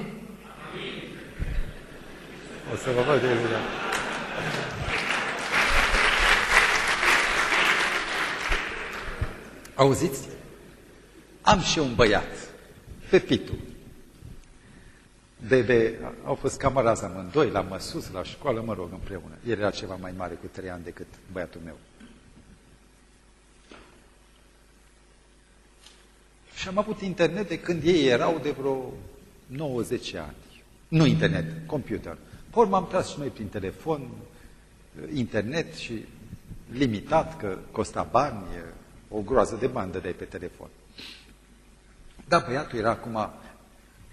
Amin. O să vă văd de Auziți? Am și un băiat, Pepitu. Bebe, au fost camarazi amândoi, la măsus, la școală, mă rog, împreună. El era ceva mai mare cu trei ani decât băiatul meu. Și am avut internet de când ei erau de vreo 90 ani. Nu internet, computer. Por m-am tras și noi prin telefon, internet și limitat, că costa bani, o groază de bandă de pe telefon. Da, băiatul era acum,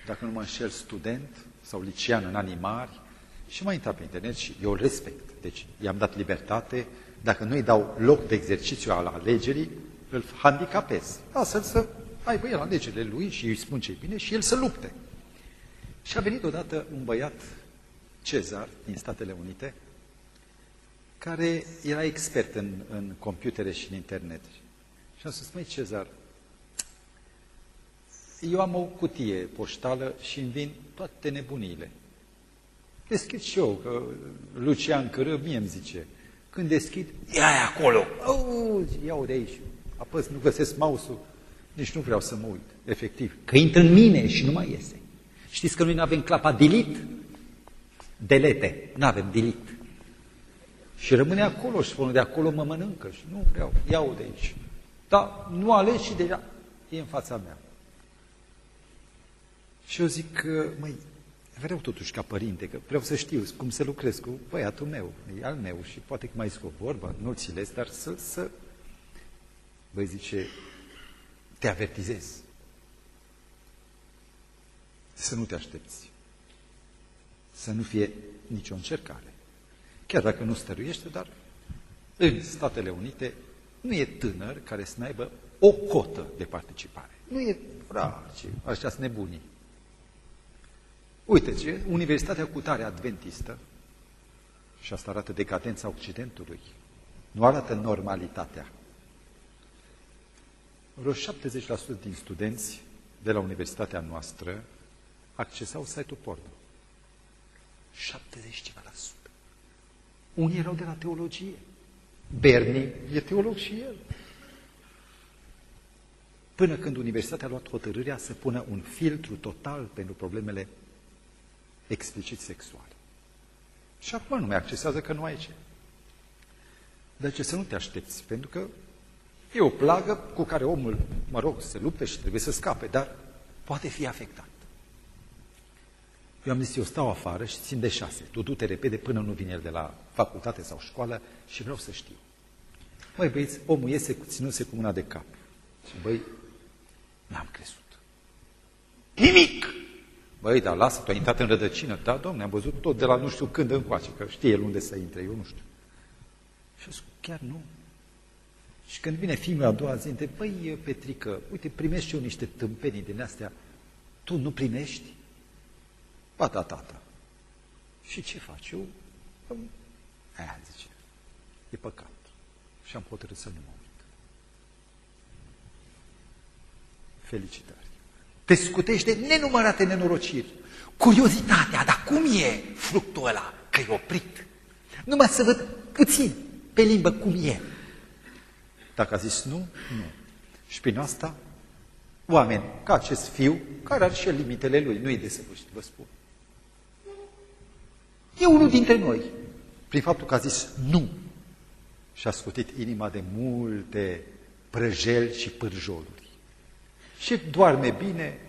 dacă nu mă înșel, student sau licean în anii mari și m-a intrat pe internet și eu îl respect. Deci i-am dat libertate, dacă nu îi dau loc de exercițiu al alegerii, îl handicapez. Astfel să aibă el alegerile lui și îi spun ce bine și el să lupte. Și a venit odată un băiat, Cezar, din Statele Unite, care era expert în, în computere și în internet. Și am spus, măi, Cezar, eu am o cutie poștală și îmi vin toate nebunile. Deschid și eu, că Lucian Cără mie îmi zice, când deschid, ia acolo, auzi, iau de aici, apăs, nu găsesc mouse-ul, nici nu vreau să mă uit, efectiv, că intră în mine și nu mai iese. Știți că noi nu avem clapa delete? Delete, nu avem delete. Și rămâne acolo și spune, de acolo mă mănâncă și nu vreau, iau de aici. Dar nu alegi și deja e în fața mea. Și eu zic, măi, vreau totuși ca părinte, că vreau să știu cum să lucrez cu băiatul meu, e al meu și poate că mai scop vorba, nu ți dar să, să... Băi, zice, te avertizez. Să nu te aștepți. Să nu fie nicio încercare. Chiar dacă nu stăruiește, dar în Statele Unite nu e tânăr care să aibă o cotă de participare. Nu e rar, ci așa sunt nebunii. Uite, ce Universitatea Cutare Adventistă, și asta arată decadența Occidentului, nu arată normalitatea. Vreo 70% din studenți de la universitatea noastră accesau site-ul porno. 70 ceva la sută. Unii erau de la teologie. Bernie e teolog și el. Până când universitatea a luat hotărârea să pună un filtru total pentru problemele explicit sexual. Și acum nu mai accesează că nu ai ce. Dar ce să nu te aștepți, pentru că e o plagă cu care omul, mă rog, se lupte și trebuie să scape, dar poate fi afectat. Eu am zis, eu stau afară și țin de șase. Tu du-te repede până nu vine el de la facultate sau școală și vreau să știu. Măi băieți, omul iese ținuse cu mâna de cap. Și băi, n-am crezut. Nimic! Băi, dar lasă, tu ai intrat în rădăcină. Da, domne, am văzut tot de la nu știu când încoace, că știe el unde să intre, eu nu știu. Și eu zic, chiar nu. Și când vine fiul a doua zi, întreb, băi, Petrică, uite, primești și eu niște tâmpenii din astea, tu nu primești? Ba da, tata. Și ce faci? Eu, aia zice, e păcat. Și am hotărât să nu mă uit. Felicitări. Te scutește nenumărate nenorociri. Curiozitatea, dar cum e fructul ăla? Că e oprit. Numai să văd puțin pe limbă cum e. Dacă a zis nu, nu. Și prin asta, oameni ca acest fiu, care are și limitele lui, nu e desăvârșit, vă spun. E unul dintre noi, prin faptul că a zis nu și a scutit inima de multe prăjeli și pârjoluri. Și doarme bine,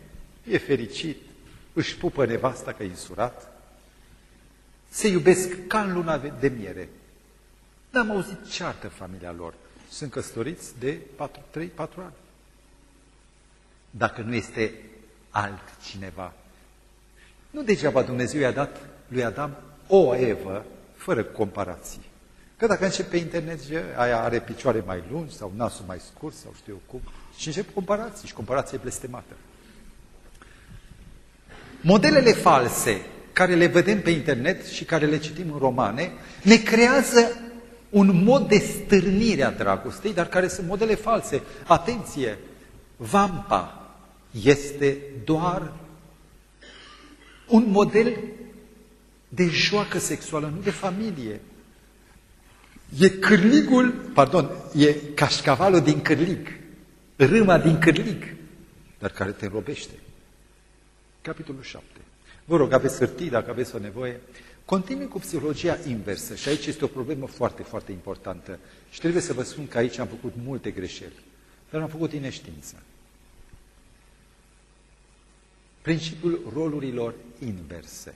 e fericit, își pupă nevasta că e însurat, se iubesc ca în luna de miere. N-am auzit ceartă familia lor. Sunt căsătoriți de 3-4 ani. Dacă nu este altcineva. Nu degeaba Dumnezeu i-a dat lui Adam o Evă fără comparații. Că dacă încep pe internet, aia are picioare mai lungi sau nasul mai scurt sau știu eu cum, și încep comparații și comparație blestemată. Modelele false care le vedem pe internet și care le citim în romane ne creează un mod de stârnire a dragostei, dar care sunt modele false. Atenție! Vampa este doar un model de joacă sexuală, nu de familie. E cârligul, pardon, e cașcavalul din cârlig, râma din cârlig, dar care te robește. Capitolul 7. Vă rog, aveți hârtii dacă aveți o nevoie. Continui cu psihologia inversă și aici este o problemă foarte, foarte importantă. Și trebuie să vă spun că aici am făcut multe greșeli, dar am făcut din neștiință. Principiul rolurilor inverse.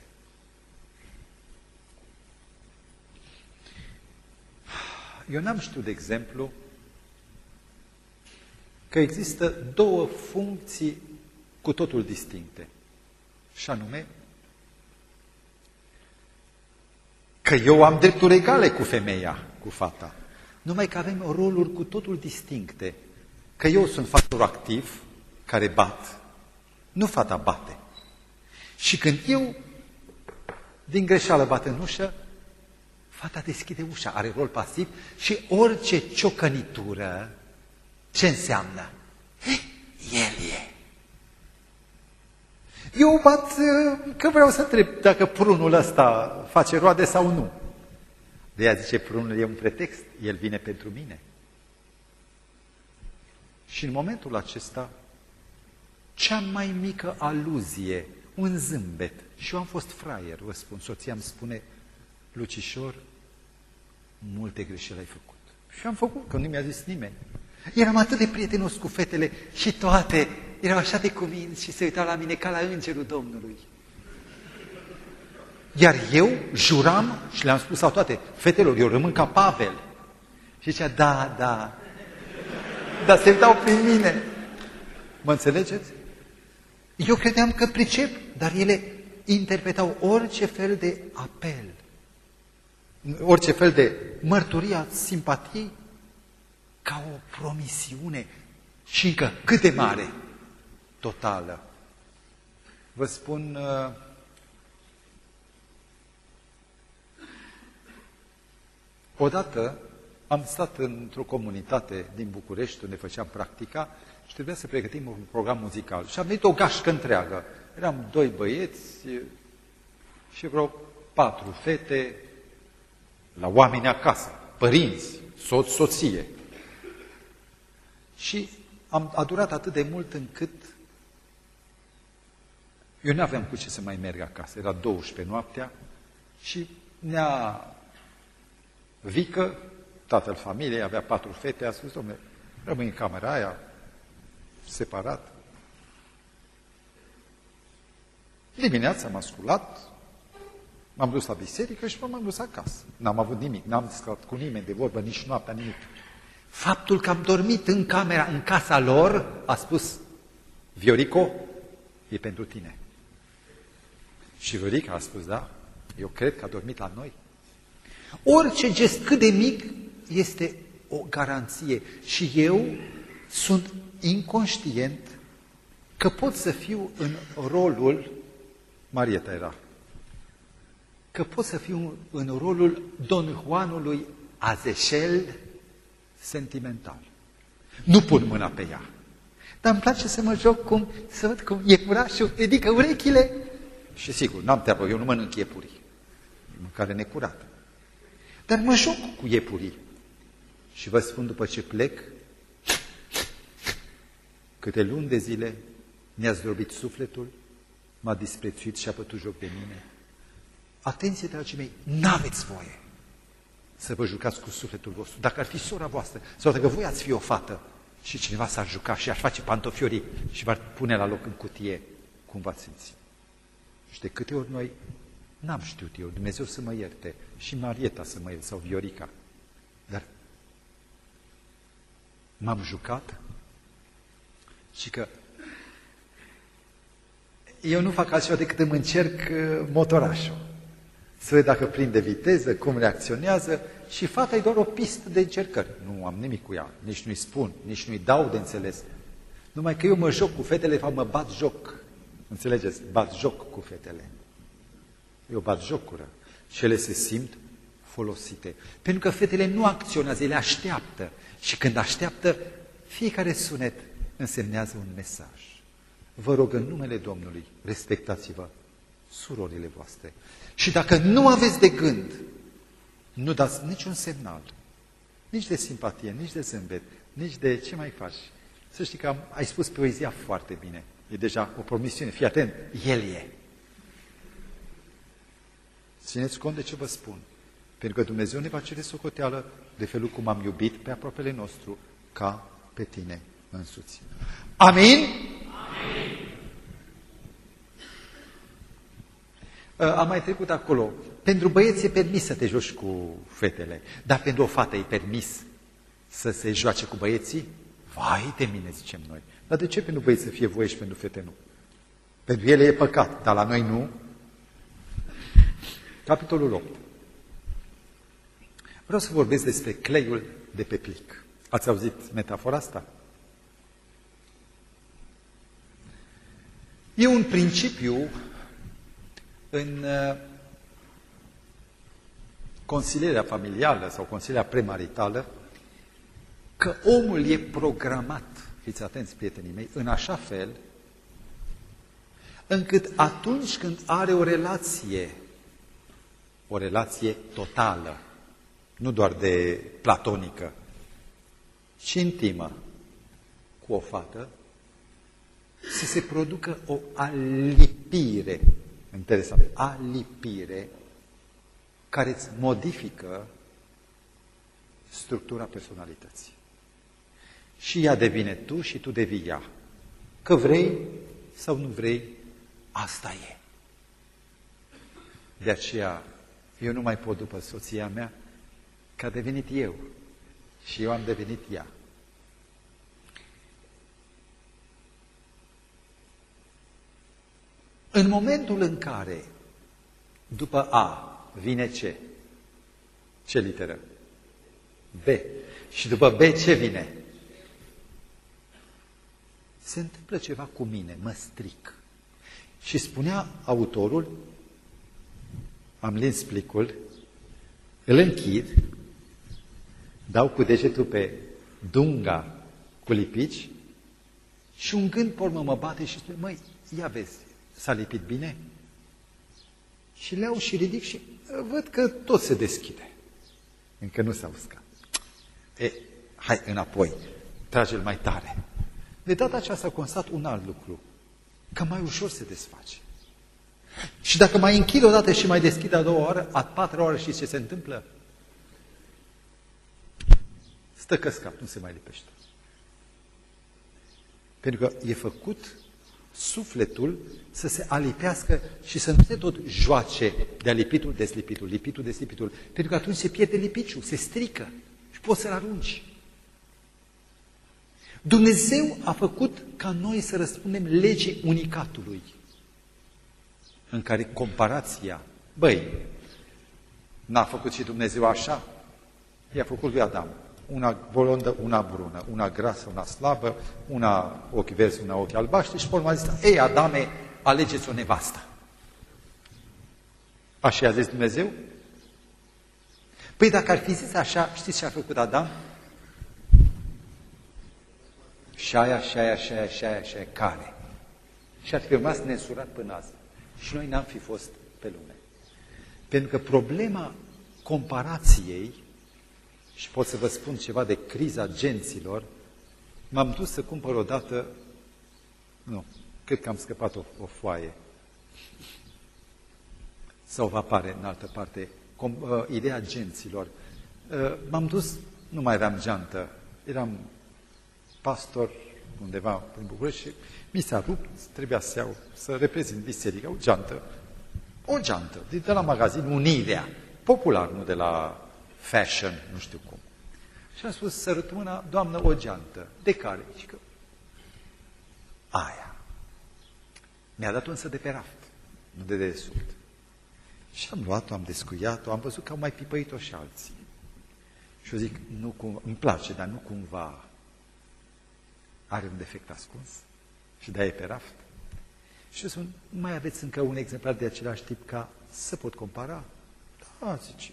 Eu n-am știut, de exemplu, că există două funcții cu totul distincte. Și anume, că eu am drepturi egale cu femeia, cu fata. Numai că avem roluri cu totul distincte. Că eu sunt factor activ, care bat, nu fata bate. Și când eu, din greșeală, bat în ușă, fata deschide ușa, are rol pasiv și orice ciocănitură, ce înseamnă? El e. Eu bat că vreau să întreb dacă prunul ăsta face roade sau nu. De ea zice, prunul e un pretext, el vine pentru mine. Și în momentul acesta, cea mai mică aluzie, un zâmbet, și eu am fost fraier, vă spun, soția îmi spune, Lucișor, multe greșeli ai făcut. Și am făcut, că nu mi-a zis nimeni. Eram atât de prietenos cu fetele și toate erau așa de cuminți și se uitau la mine ca la îngerul Domnului. Iar eu juram și le-am spus sau toate, fetelor, eu rămân ca Pavel. Și zicea, da, da, dar se uitau prin mine. Mă înțelegeți? Eu credeam că pricep, dar ele interpretau orice fel de apel, orice fel de mărturia simpatiei ca o promisiune și încă cât de mare, totală. Vă spun, uh, odată am stat într-o comunitate din București unde făceam practica și trebuia să pregătim un program muzical. Și am venit o gașcă întreagă. Eram doi băieți și vreo patru fete la oameni acasă, părinți, soț, soție. Și am, a durat atât de mult încât eu nu aveam cu ce să mai merg acasă. Era 12 noaptea și ne-a Vică, tatăl familiei, avea patru fete, a spus, domnule, rămâi în camera aia, separat. Dimineața m-am sculat, m-am dus la biserică și m-am dus acasă. N-am avut nimic, n-am discutat cu nimeni de vorbă, nici noaptea, nimic. Faptul că am dormit în camera, în casa lor, a spus, Viorico, e pentru tine. Și Viorica a spus, da, eu cred că a dormit la noi. Orice gest cât de mic este o garanție și eu sunt inconștient că pot să fiu în rolul, Marieta era, că pot să fiu în rolul Don Juanului Azeșel sentimental. Nu pun mâna pe ea. Dar îmi place să mă joc cum, să văd cum iepurașul ridică urechile. Și sigur, n-am treabă, eu nu mănânc iepurii. Mâncare necurată. Dar mă joc cu iepurii. Și vă spun după ce plec, câte luni de zile mi-a zdrobit sufletul, m-a disprețuit și a pătut joc de mine. Atenție, dragii mei, n-aveți voie să vă jucați cu sufletul vostru. Dacă ar fi sora voastră, sau dacă voi ați fi o fată și cineva s-ar juca și ar face pantofiorii și v-ar pune la loc în cutie, cum v-ați simți? Și de câte ori noi n-am știut eu, Dumnezeu să mă ierte, și Marieta să mă ierte, sau Viorica, dar m-am jucat și că eu nu fac altceva decât îmi încerc uh, motorașul. Să văd dacă prinde viteză, cum reacționează și fata e doar o pistă de încercări. Nu am nimic cu ea, nici nu-i spun, nici nu-i dau de înțeles. Numai că eu mă joc cu fetele, fapt mă bat joc. Înțelegeți? Bat joc cu fetele. Eu bat jocură. Și ele se simt folosite. Pentru că fetele nu acționează, ele așteaptă. Și când așteaptă, fiecare sunet însemnează un mesaj. Vă rog în numele Domnului, respectați-vă surorile voastre. Și dacă nu aveți de gând, nu dați niciun semnal, nici de simpatie, nici de zâmbet, nici de ce mai faci. Să știi că am, ai spus poezia foarte bine. E deja o promisiune. Fii atent, El e. Țineți cont de ce vă spun. Pentru că Dumnezeu ne va cere socoteală de felul cum am iubit pe aproapele nostru ca pe tine însuți. Amin? Am mai trecut acolo. Pentru băieți e permis să te joci cu fetele, dar pentru o fată e permis să se joace cu băieții? Vai de mine, zicem noi. Dar de ce pentru băieți să fie voie și pentru fete nu? Pentru ele e păcat, dar la noi nu. Capitolul 8. Vreau să vorbesc despre cleiul de pe plic. Ați auzit metafora asta? E un principiu în uh, consilierea familială sau consilierea premaritală că omul e programat, fiți atenți prietenii mei, în așa fel încât atunci când are o relație, o relație totală, nu doar de platonică, ci intimă cu o fată, să se producă o alipire, interesant, alipire, care îți modifică structura personalității. Și ea devine tu și tu devii ea. Că vrei sau nu vrei, asta e. De aceea, eu nu mai pot după soția mea, că a devenit eu și eu am devenit ea. În momentul în care după A vine C, ce literă? B. Și după B ce vine? Se întâmplă ceva cu mine, mă stric. Și spunea autorul, am lins plicul, îl închid, dau cu degetul pe dunga cu lipici și un gând pormă mă bate și spune, măi, ia vezi, S-a lipit bine? Și le-au și ridic și văd că tot se deschide. Încă nu s-a uscat. E, hai înapoi, trage-l mai tare. De data aceasta a constat un alt lucru, că mai ușor se desface. Și dacă mai închid o dată și mai deschid a doua oară, a patra oară și ce se întâmplă? Stă căscat, nu se mai lipește. Pentru că e făcut sufletul să se alipească și să nu se tot joace de lipitul, deslipitul, lipitul, deslipitul, pentru că atunci se pierde lipiciul, se strică și poți să-l arunci. Dumnezeu a făcut ca noi să răspundem legii unicatului, în care comparația, băi, n-a făcut și Dumnezeu așa? i-a făcut lui Adam. Una blondă, una brună, una grasă, una slabă, una ochi verzi, una ochi albaștri și pe a zis, ei, Adame, alegeți o nevastă. Așa i-a zis Dumnezeu? Păi dacă ar fi zis așa, știți ce a făcut Adam? Și aia, și aia, și aia, și aia, și aia, care? Și ar fi rămas nesurat până azi. Și noi n-am fi fost pe lume. Pentru că problema comparației, și pot să vă spun ceva de criza genților, m-am dus să cumpăr odată, nu, cred că am scăpat o, o foaie, sau va apare în altă parte, com, uh, ideea genților. Uh, m-am dus, nu mai aveam geantă, eram pastor undeva prin București și mi s-a rupt, trebuia să iau, să reprezint biserica, o geantă. O geantă, de la magazin Unirea, popular, nu de la fashion, nu știu cum. Și am spus, sărut mâna, doamnă, o geantă. De care? Și că aia. Mi-a dat însă de pe raft, nu de desubt. Și am luat-o, am descuiat-o, am văzut că au mai pipăit-o și alții. Și eu zic, nu cum, îmi place, dar nu cumva are un defect ascuns și de-aia e pe raft. Și eu spun, mai aveți încă un exemplar de același tip ca să pot compara? Da, zice.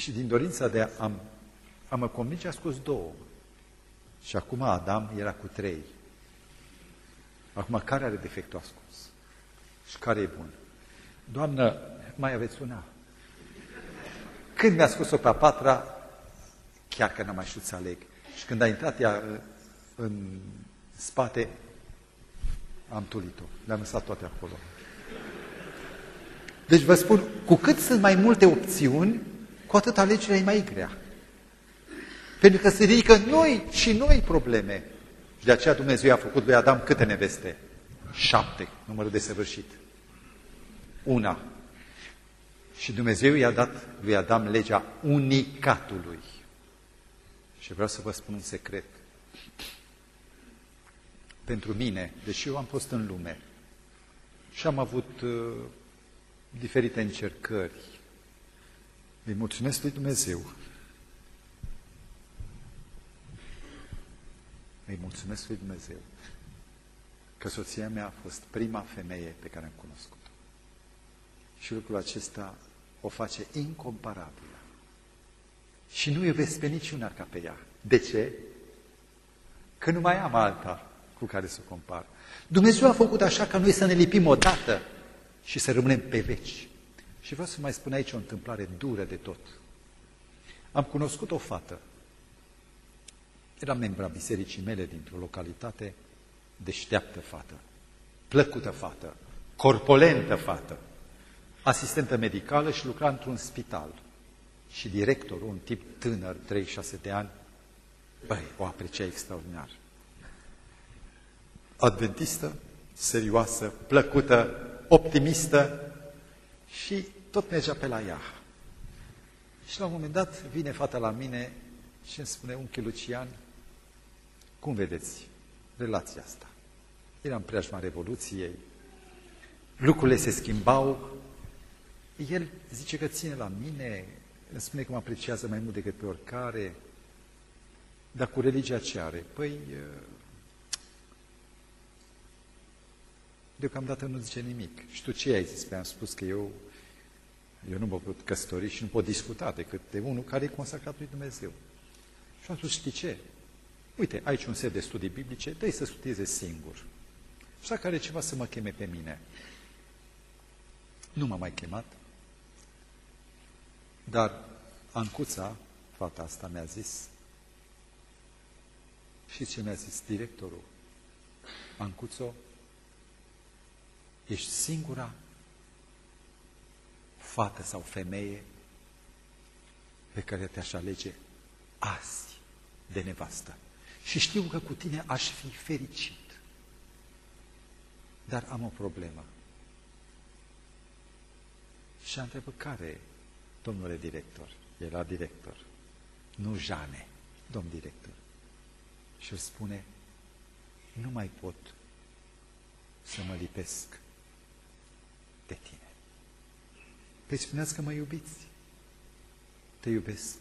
Și din dorința de a, am, a mă convinge, a scos două. Și acum Adam era cu trei. Acum, care are defectul ascuns? Și care e bun? Doamnă, mai aveți una? Când mi-a scos-o pe a patra, chiar că n-am mai știut să aleg. Și când a intrat ea uh, în spate, am tulit-o. Le-am lăsat toate acolo. Deci vă spun, cu cât sunt mai multe opțiuni, cu atât alegerea e mai grea. Pentru că se ridică noi și noi probleme. Și de aceea Dumnezeu a făcut lui Adam câte neveste? Șapte, numărul de săvârșit. Una. Și Dumnezeu i-a dat lui Adam legea unicatului. Și vreau să vă spun un secret. Pentru mine, deși eu am fost în lume și am avut uh, diferite încercări, îi mulțumesc lui Dumnezeu. Îi mulțumesc lui Dumnezeu că soția mea a fost prima femeie pe care am cunoscut-o. Și lucrul acesta o face incomparabilă. Și nu iubesc pe niciuna ca pe ea. De ce? Că nu mai am alta cu care să compar. Dumnezeu a făcut așa ca noi să ne lipim odată și să rămânem pe veci. Și vreau să mai spun aici o întâmplare dură de tot. Am cunoscut o fată. Era membra bisericii mele dintr-o localitate, deșteaptă fată, plăcută fată, corpolentă fată, asistentă medicală și lucra într-un spital și directorul, un tip tânăr, 36 de ani, băi, o aprecia extraordinar. Adventistă, serioasă, plăcută, optimistă și tot mergea pe la ea. Și la un moment dat vine fata la mine și îmi spune, unchi Lucian, cum vedeți relația asta? Era în preajma Revoluției, lucrurile se schimbau, el zice că ține la mine, îmi spune că mă apreciază mai mult decât pe oricare, dar cu religia ce are? Păi, deocamdată nu zice nimic. Și tu ce ai zis? Păi am spus că eu, eu nu mă pot căsători și nu pot discuta decât de unul care e consacrat lui Dumnezeu. Și am spus, știi ce? Uite, aici un set de studii biblice, dă să studieze singur. Și dacă are ceva să mă cheme pe mine. Nu m-a mai chemat, dar Ancuța, fata asta, mi-a zis, și ce mi-a zis directorul? Ancuțo, ești singura fată sau femeie pe care te-aș alege azi de nevastă. Și știu că cu tine aș fi fericit. Dar am o problemă. Și a întrebat care domnule director, era director, nu Jane, domn director. Și îl spune, nu mai pot să mă lipesc de tine. Păi spuneați că mă iubiți. Te iubesc,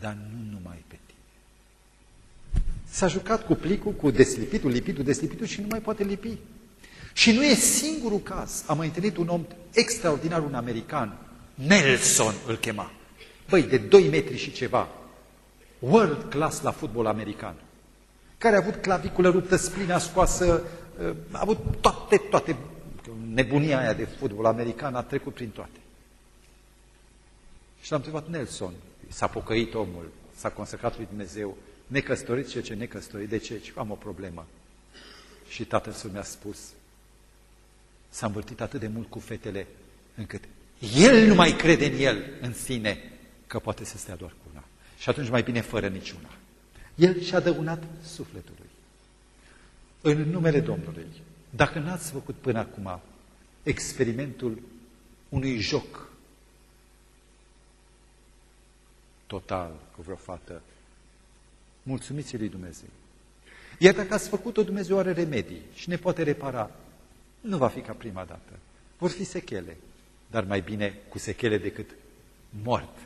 dar nu numai pe tine. S-a jucat cu plicul, cu deslipitul, lipitul, deslipitul și nu mai poate lipi. Și nu e singurul caz. Am mai întâlnit un om extraordinar, un american, Nelson îl chema. Băi, de 2 metri și ceva, world class la fotbal american, care a avut claviculă ruptă, splina scoasă, a avut toate, toate, nebunia aia de fotbal american a trecut prin toate. Și l-am întrebat Nelson, s-a pocăit omul, s-a consacrat lui Dumnezeu, necăsătorit, ce ce necăsătorit, de ce? Am o problemă. Și tatăl său mi-a spus, s-a învârtit atât de mult cu fetele, încât el nu mai crede în el, în sine, că poate să stea doar cu una. Și atunci mai bine fără niciuna. El și-a dăunat sufletului. În numele Domnului, dacă n-ați făcut până acum experimentul unui joc total cu vreo fată, mulțumiți lui Dumnezeu. Iar dacă ați făcut-o, Dumnezeu are remedii și ne poate repara. Nu va fi ca prima dată. Vor fi sechele, dar mai bine cu sechele decât mort.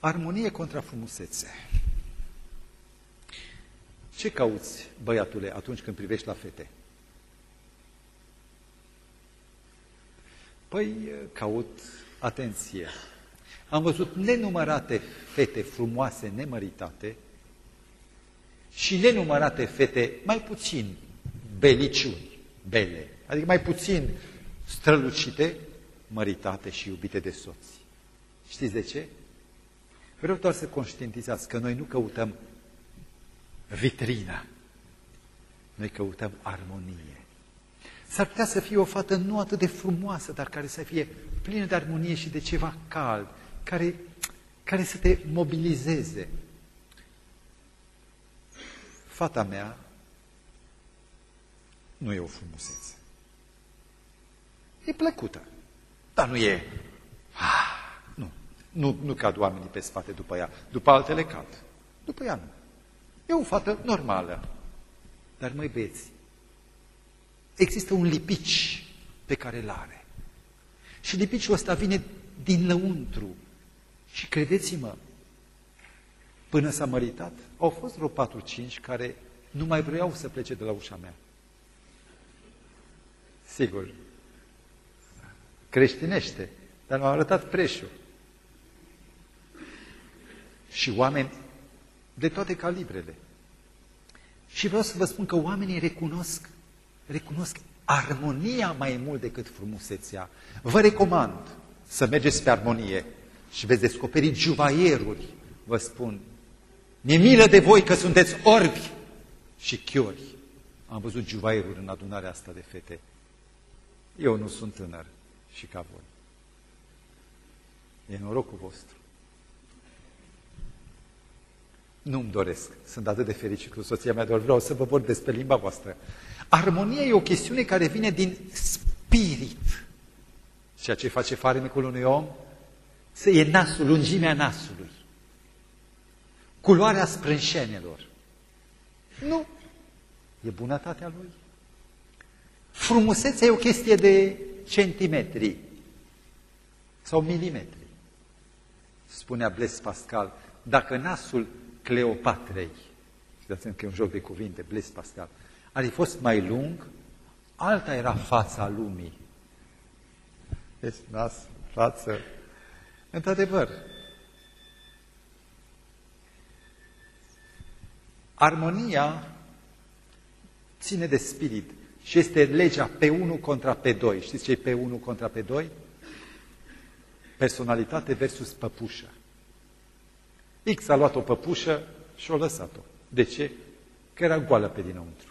Armonie contra frumusețe. Ce cauți, băiatule, atunci când privești la fete? Păi, caut atenție. Am văzut nenumărate fete frumoase, nemăritate și nenumărate fete mai puțin beliciuni, bele, adică mai puțin strălucite, măritate și iubite de soți. Știți de ce? Vreau doar să conștientizați că noi nu căutăm vitrina, noi căutăm armonie. S-ar putea să fie o fată nu atât de frumoasă, dar care să fie plină de armonie și de ceva cald, care, care să te mobilizeze. Fata mea nu e o frumusețe. E plăcută, dar nu e... Ah, nu, nu, nu cad oamenii pe spate după ea, după altele cad. După ea nu. E o fată normală. Dar mai băieți, există un lipici pe care îl are. Și lipiciul ăsta vine din lăuntru. Și credeți-mă, până s-a măritat, au fost vreo 4-5 care nu mai vreau să plece de la ușa mea. Sigur, creștinește, dar mi-au arătat preșul. Și oameni de toate calibrele. Și vreau să vă spun că oamenii recunosc, recunosc armonia mai mult decât frumusețea. Vă recomand să mergeți pe armonie și veți descoperi juvaieruri, vă spun. Mi-e milă de voi că sunteți orbi și chiori. Am văzut juvaieruri în adunarea asta de fete. Eu nu sunt tânăr și ca voi. E norocul vostru. Nu-mi doresc. Sunt atât de fericit cu soția mea, doar vreau să vă vorbesc pe limba voastră. Armonia e o chestiune care vine din spirit. Ceea ce face farmecul unui om să e nasul, lungimea nasului. Culoarea sprânșenelor. Nu. E bunătatea lui. Frumusețea e o chestie de centimetri sau milimetri. Spunea Blaise Pascal, dacă nasul Cleopatrei, și dați că e un joc de cuvinte, Blaise Pascal, ar fi fost mai lung, alta era fața lumii. Deci, nas, față. Într-adevăr, armonia ține de spirit și este legea pe 1 contra pe 2. Știți ce e pe 1 contra pe 2? Personalitate versus păpușă. X a luat o păpușă și o lăsat-o. De ce? Că era goală pe dinăuntru.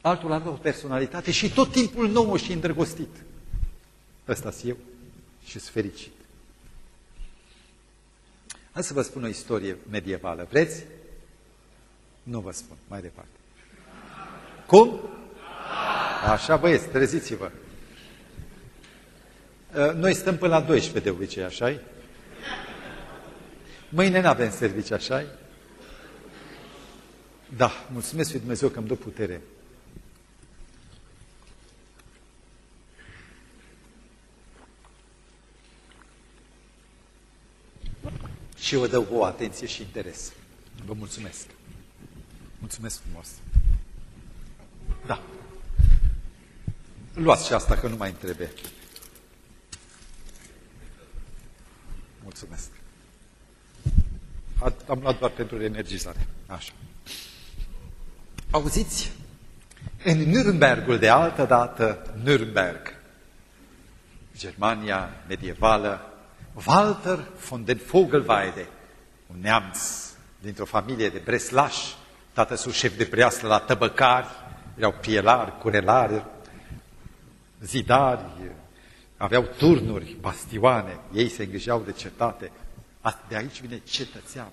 Altul a luat o personalitate și tot timpul nou și îndrăgostit. ăsta eu și sunt fericit. Hai să vă spun o istorie medievală. Vreți? Nu vă spun. Mai departe. Cum? Așa, băieți, treziți-vă. Ă, noi stăm până la 12 de obicei, așa -i? Mâine nu avem servici, așa -i? Da, mulțumesc lui Dumnezeu că îmi dă putere. Și vă dau vouă atenție și interes. Vă mulțumesc. Mulțumesc frumos. Da. Luați și asta, că nu mai întrebe. Mulțumesc. Am luat doar pentru energizare. Așa. Auziți? În Nürnbergul de altă dată, Nürnberg, Germania medievală, Walter von den Vogelweide, un neamț dintr-o familie de breslași, tată sus șef de breaslă la tăbăcari, erau pielari, curelari, zidari, aveau turnuri, bastioane, ei se îngrijeau de cetate. De aici vine cetățean,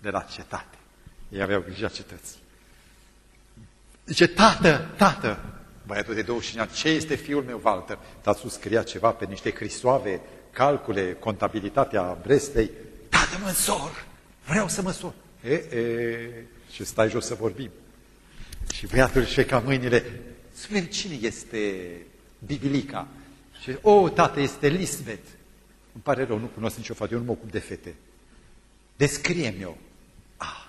de la cetate. Ei aveau grijă cetății. Zice, tată, tată, băiatul de 25 ani, ce este fiul meu, Walter? Tatăl scria ceva pe niște crisoave, calcule, contabilitatea Brestei. Tată, măsor, vreau să măsor. E, e, și stai jos să vorbim. Și băiatul își ca mâinile, spune cine este Bibilica? Și, o, oh, tată, este Lisbeth. Îmi pare rău, nu cunosc nicio fată, eu nu mă ocup de fete. Descrie-mi eu. Ah.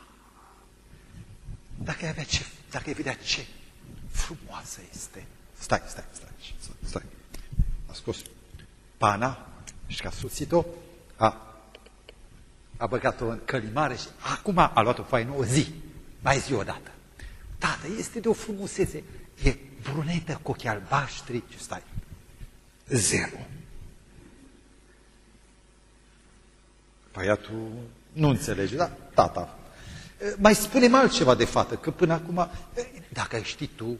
Dacă ai avea ce, dacă ai vedea ce frumoasă este. Stai, stai, stai, stai. A scos pana și ca suțit-o, a, a băgat-o în călimare și acum a luat o faină o zi. Mai zi odată. Tată, este de o frumusețe. E brunetă cu ochii albaștri. Ce stai? Zero. Băiatul nu înțelege, da? Tata. Mai spune altceva de fată, că până acum, dacă ai ști tu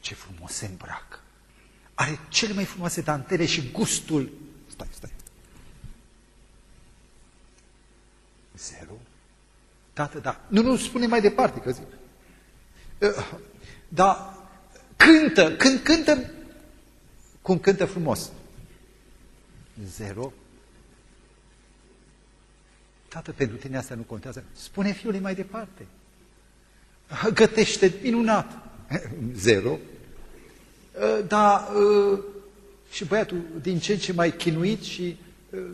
ce frumos se îmbracă. Are cele mai frumoase dantele și gustul. Stai, stai. Zero? Tată, da. Nu, nu, spune mai departe, că zic. Da, cântă, când cântă, cum cântă frumos. Zero. Tată, pentru tine asta nu contează. Spune fiului mai departe. Gătește minunat. Zero. Da, și băiatul din ce în ce mai chinuit și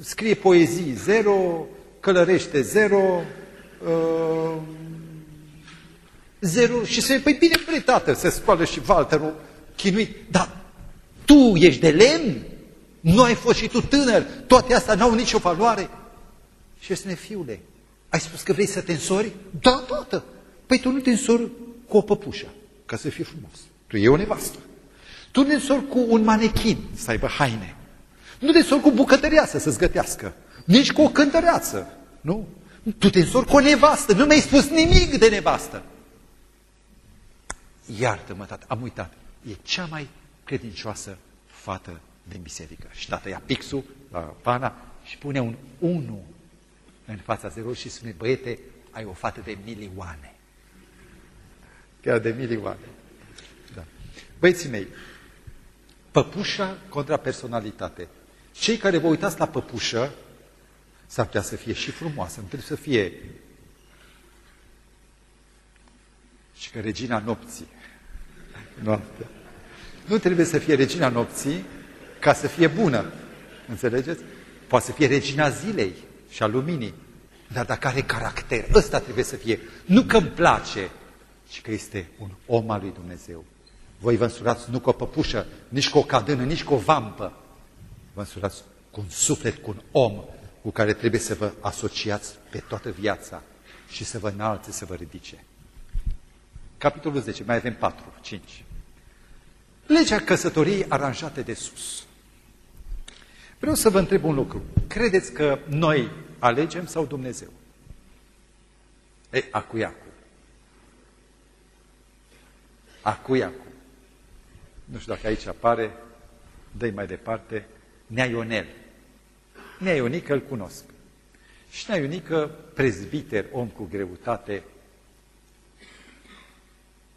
scrie poezii. Zero, călărește zero, zero și se păi bine, bine, tată, se scoală și Walterul chinuit. Dar tu ești de lemn? Nu ai fost și tu tânăr? Toate astea n-au nicio valoare? Și spune, fiule, ai spus că vrei să te însori? Da, tată. Păi tu nu te însori cu o păpușă, ca să fie frumos. Tu e o nevastă. Tu nu te însori cu un manechin să aibă haine. Nu te însori cu bucătăreasă să-ți gătească. Nici cu o cântăreață. Nu? Tu te însori cu o nevastă. Nu mi-ai spus nimic de nevastă. Iartă-mă, tată, am uitat. E cea mai credincioasă fată din biserică. Și tată ia pixul la pana și pune un 1 în fața zero și spune, băiete, ai o fată de milioane. Chiar de milioane. Da. Băieții mei, păpușa contra personalitate. Cei care vă uitați la păpușă, s-ar putea să fie și frumoasă, nu trebuie să fie și că regina nopții, noaptea, nu trebuie să fie regina nopții ca să fie bună. Înțelegeți? Poate să fie regina zilei și a luminii. Dar dacă are caracter, ăsta trebuie să fie. Nu că îmi place, ci că este un om al lui Dumnezeu. Voi vă însurați nu cu o păpușă, nici cu o cadână, nici cu o vampă. Vă însurați cu un suflet, cu un om cu care trebuie să vă asociați pe toată viața și să vă înalțe, să vă ridice. Capitolul 10, mai avem 4, 5. Legea căsătoriei aranjate de sus. Vreau să vă întreb un lucru. Credeți că noi alegem sau Dumnezeu? E, acu acu. Acu acu. Nu știu dacă aici apare, dă mai departe, Nea Ionel. Nea Ionică îl cunosc. Și Nea Ionică, prezbiter, om cu greutate,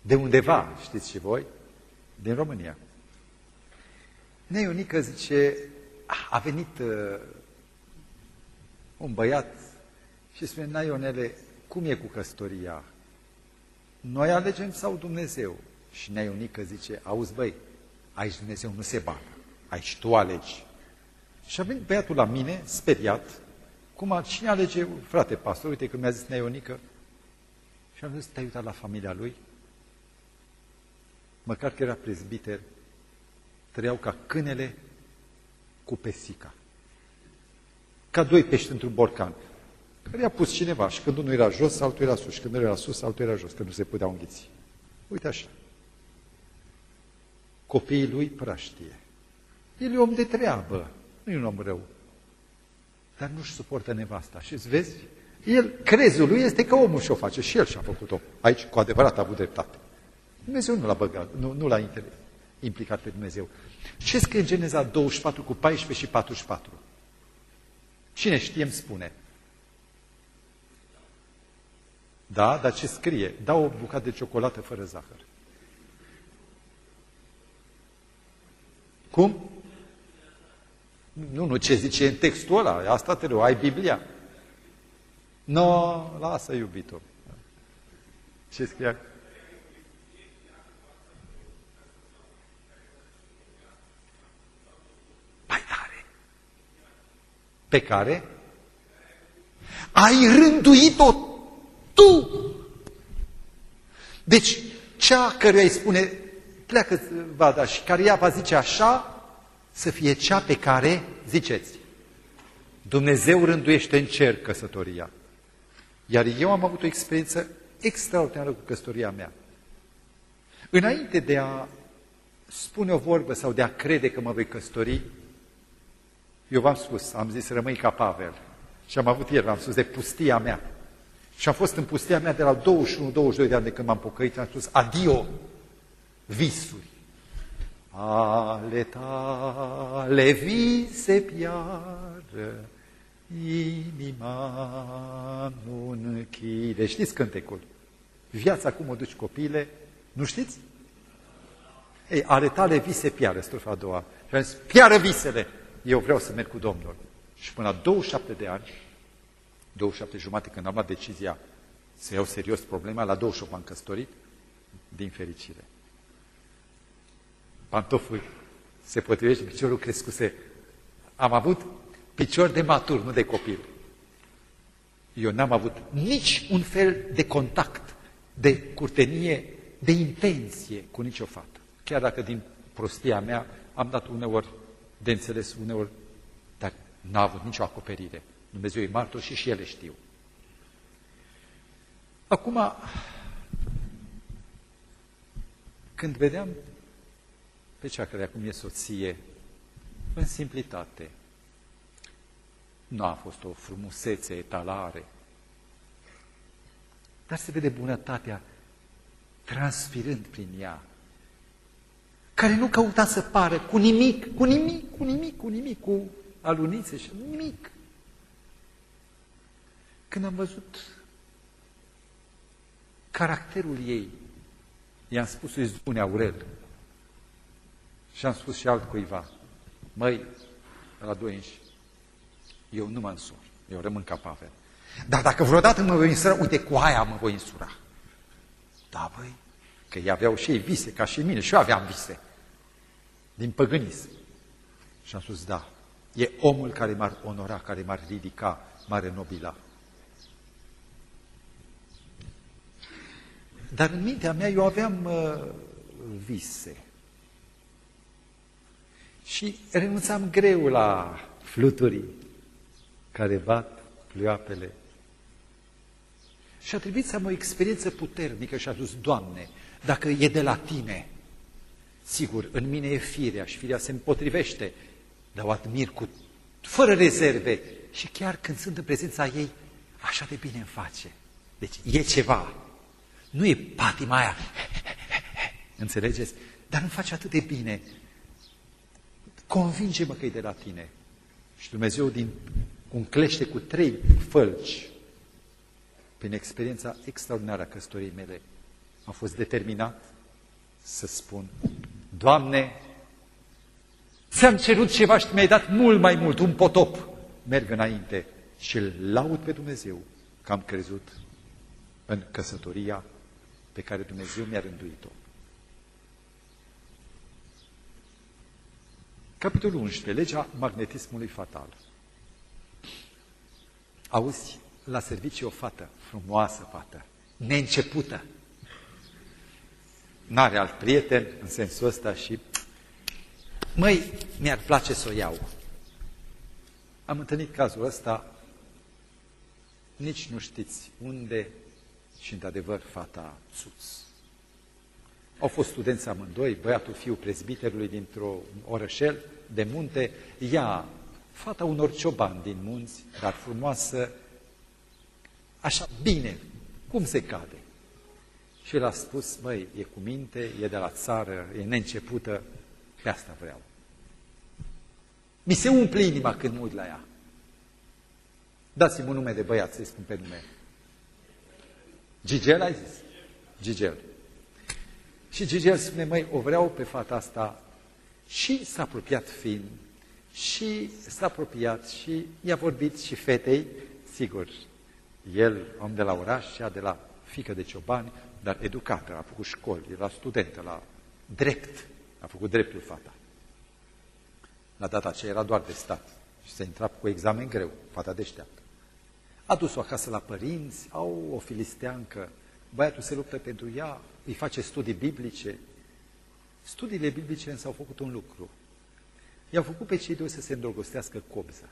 de undeva, știți și voi, din România. Nea Ionică zice, a venit uh, un băiat și spune, na Ionele, cum e cu căsătoria? Noi alegem sau Dumnezeu? Și Nea Ionică zice, auzi băi, aici Dumnezeu nu se bagă, aici tu alegi. Și a venit băiatul la mine, speriat, Acum, cine alege, frate pastor, uite că mi-a zis Neonică, și am zis, te-ai uitat la familia lui? Măcar că era prezbiter, trăiau ca câinele cu pesica. Ca doi pești într-un borcan, care i-a pus cineva și când unul era jos, altul era sus, și când unul era sus, altul era jos, că nu se putea înghiți. Uite așa. Copiii lui praștie. El e om de treabă, nu e un om rău. Dar nu-și suportă nevasta. Și îți vezi, el, crezul lui este că omul și-o face și el și-a făcut-o. Aici, cu adevărat, a avut dreptate. Dumnezeu nu l-a băgat, nu, nu l-a implicat pe Dumnezeu. Ce scrie în Geneza 24 cu 14 și 44? Cine știe îmi spune. Da, dar ce scrie? Da o bucată de ciocolată fără zahăr. Cum? Nu, nu, ce zice în textul ăla, asta te ai Biblia. Nu, no, lasă iubitul. Ce scrie? Pe care ai rânduit-o tu. Deci, cea căruia îi spune, pleacă vada și care ea va zice așa, să fie cea pe care, ziceți, Dumnezeu rânduiește în cer căsătoria. Iar eu am avut o experiență extraordinară cu căsătoria mea. Înainte de a spune o vorbă sau de a crede că mă voi căsători, eu v-am spus, am zis rămâi ca Pavel. Și am avut ieri, v-am spus, de pustia mea. Și am fost în pustia mea de la 21-22 de ani de când m-am pocăit, am spus, adio, visuri. Ale tale vise piară, inima nu închide. Știți cântecul? Viața cum o duci copile, nu știți? Ei, ale tale vise piară, strofa a doua. Și am zis, piară visele, eu vreau să merg cu Domnul. Și până la 27 de ani, 27 jumate, când am luat decizia să iau serios problema, la 28 m-am căsătorit, din fericire pantoful se potrivește, piciorul crescuse. Am avut picior de matur, nu de copil. Eu n-am avut nici un fel de contact, de curtenie, de intenție cu nicio fată. Chiar dacă din prostia mea am dat uneori de înțeles, uneori, dar n-a avut nicio acoperire. Dumnezeu e martor și și ele știu. Acum, când vedeam pe cea care acum e soție, în simplitate. Nu a fost o frumusețe, etalare, dar se vede bunătatea transpirând prin ea, care nu căuta să pară cu nimic, cu nimic, cu nimic, cu nimic, cu alunițe și nimic. Când am văzut caracterul ei, i-am spus să-i spune Aurel, și am spus și altcuiva, măi, la doi inși, eu nu mă însur, eu rămân ca Pavel. Dar dacă vreodată mă voi însura, uite, cu aia mă voi însura. Da, băi, că ei aveau și ei vise, ca și mine, și eu aveam vise. Din păgânism. Și am spus, da, e omul care m-ar onora, care m-ar ridica, m-ar renobila. Dar în mintea mea eu aveam uh, vise. Și renunțam greu la fluturii care bat plioapele. Și a trebuit să am o experiență puternică și a zis, Doamne, dacă e de la Tine, sigur, în mine e firea și firea se împotrivește, dar o admir cu, fără rezerve și chiar când sunt în prezența ei, așa de bine îmi face. Deci e ceva. Nu e patima aia. Înțelegeți? Dar îmi face atât de bine convinge-mă că e de la tine. Și Dumnezeu, din un clește cu trei fălci, prin experiența extraordinară a căsătoriei mele, am fost determinat să spun, Doamne, ți-am cerut ceva și mi-ai dat mult mai mult, un potop. Merg înainte și îl laud pe Dumnezeu că am crezut în căsătoria pe care Dumnezeu mi-a rânduit-o. Capitolul 11. Legea magnetismului fatal. auzi la serviciu o fată, frumoasă fată, neîncepută. N-are alt prieten în sensul ăsta și măi, mi-ar place să o iau. Am întâlnit cazul ăsta, nici nu știți unde și, într-adevăr, fata sus. Au fost studenți amândoi, băiatul fiu prezbiterului dintr-o orășel de munte, ea, fata unor ciobani din munți, dar frumoasă, așa bine, cum se cade. Și el a spus, măi, e cu minte, e de la țară, e neîncepută, pe asta vreau. Mi se umple inima când mă uit la ea. Dați-mi un nume de băiat, să-i spun pe nume. Gigel, ai zis? Gigel. Și Gigel spune, măi, o vreau pe fata asta și s-a apropiat fiind și s-a apropiat și i-a vorbit și fetei, sigur, el, om de la oraș, cea de la fică de ciobani, dar educată, a făcut școli, era studentă la drept, a făcut dreptul fata. La data aceea era doar de stat și se intra cu examen greu, fata deșteaptă. A dus-o acasă la părinți, au o filisteancă, băiatul se luptă pentru ea, îi face studii biblice. Studiile biblice însă au făcut un lucru. I-au făcut pe cei doi să se îndrăgostească cobza.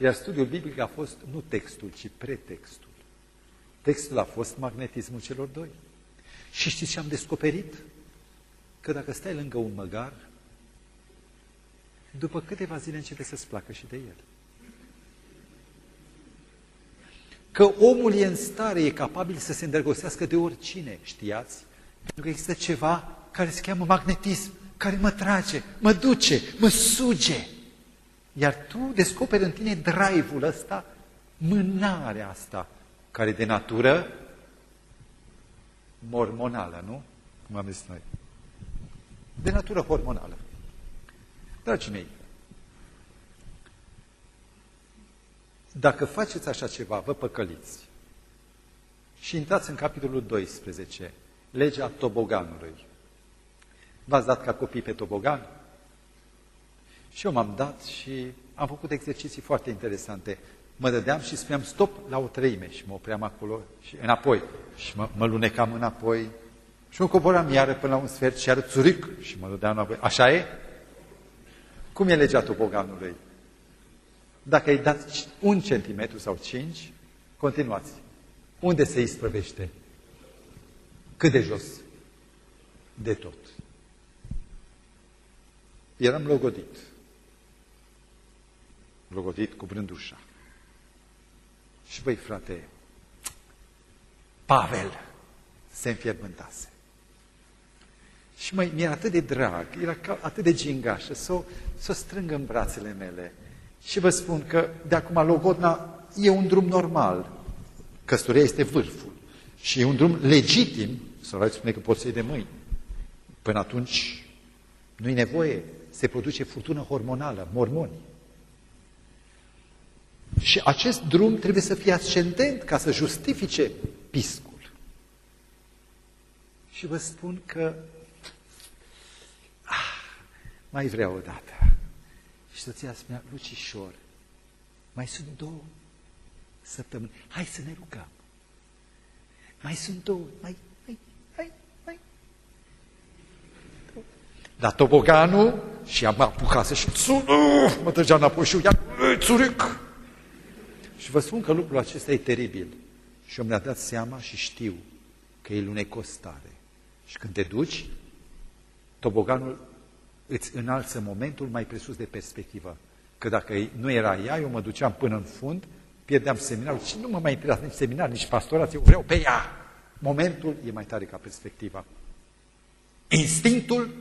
Iar studiul biblic a fost nu textul, ci pretextul. Textul a fost magnetismul celor doi. Și știți ce am descoperit? Că dacă stai lângă un măgar, după câteva zile începe să-ți placă și de el. Că omul e în stare, e capabil să se îndrăgostească de oricine, știați? Pentru că există ceva care se cheamă magnetism, care mă trage, mă duce, mă suge. Iar tu descoperi în tine drive-ul ăsta, mânarea asta, care de natură hormonală, nu? Cum am zis noi. De natură hormonală. Dragii mei, dacă faceți așa ceva, vă păcăliți. Și intrați în capitolul 12, legea toboganului. V-ați dat ca copii pe tobogan? Și eu m-am dat și am făcut exerciții foarte interesante. Mă dădeam și spuneam stop la o treime și mă opream acolo și înapoi. Și mă, mă lunecam înapoi și mă coboram iară până la un sfert și iară țuric și mă dădeam înapoi. Așa e? Cum e legea toboganului? Dacă îi dați un centimetru sau cinci, continuați. Unde se isprăvește? Cât de jos? De tot. Eram logodit. Logodit cu brândușa. Și băi, frate, Pavel se înfierbântase. Și mai mi-era atât de drag, era atât de gingașă să o, să o strâng în brațele mele. Și vă spun că de acum Logodna e un drum normal. Căsătoria este vârful. Și e un drum legitim, să spune că poți să de mâini. Până atunci nu-i nevoie, se produce furtună hormonală, mormoni. Și acest drum trebuie să fie ascendent ca să justifice piscul. Și vă spun că ah, mai vreau o dată. Și soția spunea, Lucișor, mai sunt două săptămâni, hai să ne rugăm. Mai sunt două, mai, mai, mai, mai. Dar toboganul și am apucat să și mă trăgea înapoi și ia, țuric. Și vă spun că lucrul acesta e teribil. Și eu mi-a dat seama și știu că e lunecostare. Și când te duci, toboganul îți înalță momentul mai presus de perspectivă. Că dacă nu era ea, eu mă duceam până în fund, pierdeam seminarul și nu mă mai interesa nici seminar, nici pastorat, eu vreau pe ea. Momentul e mai tare ca perspectiva. Instinctul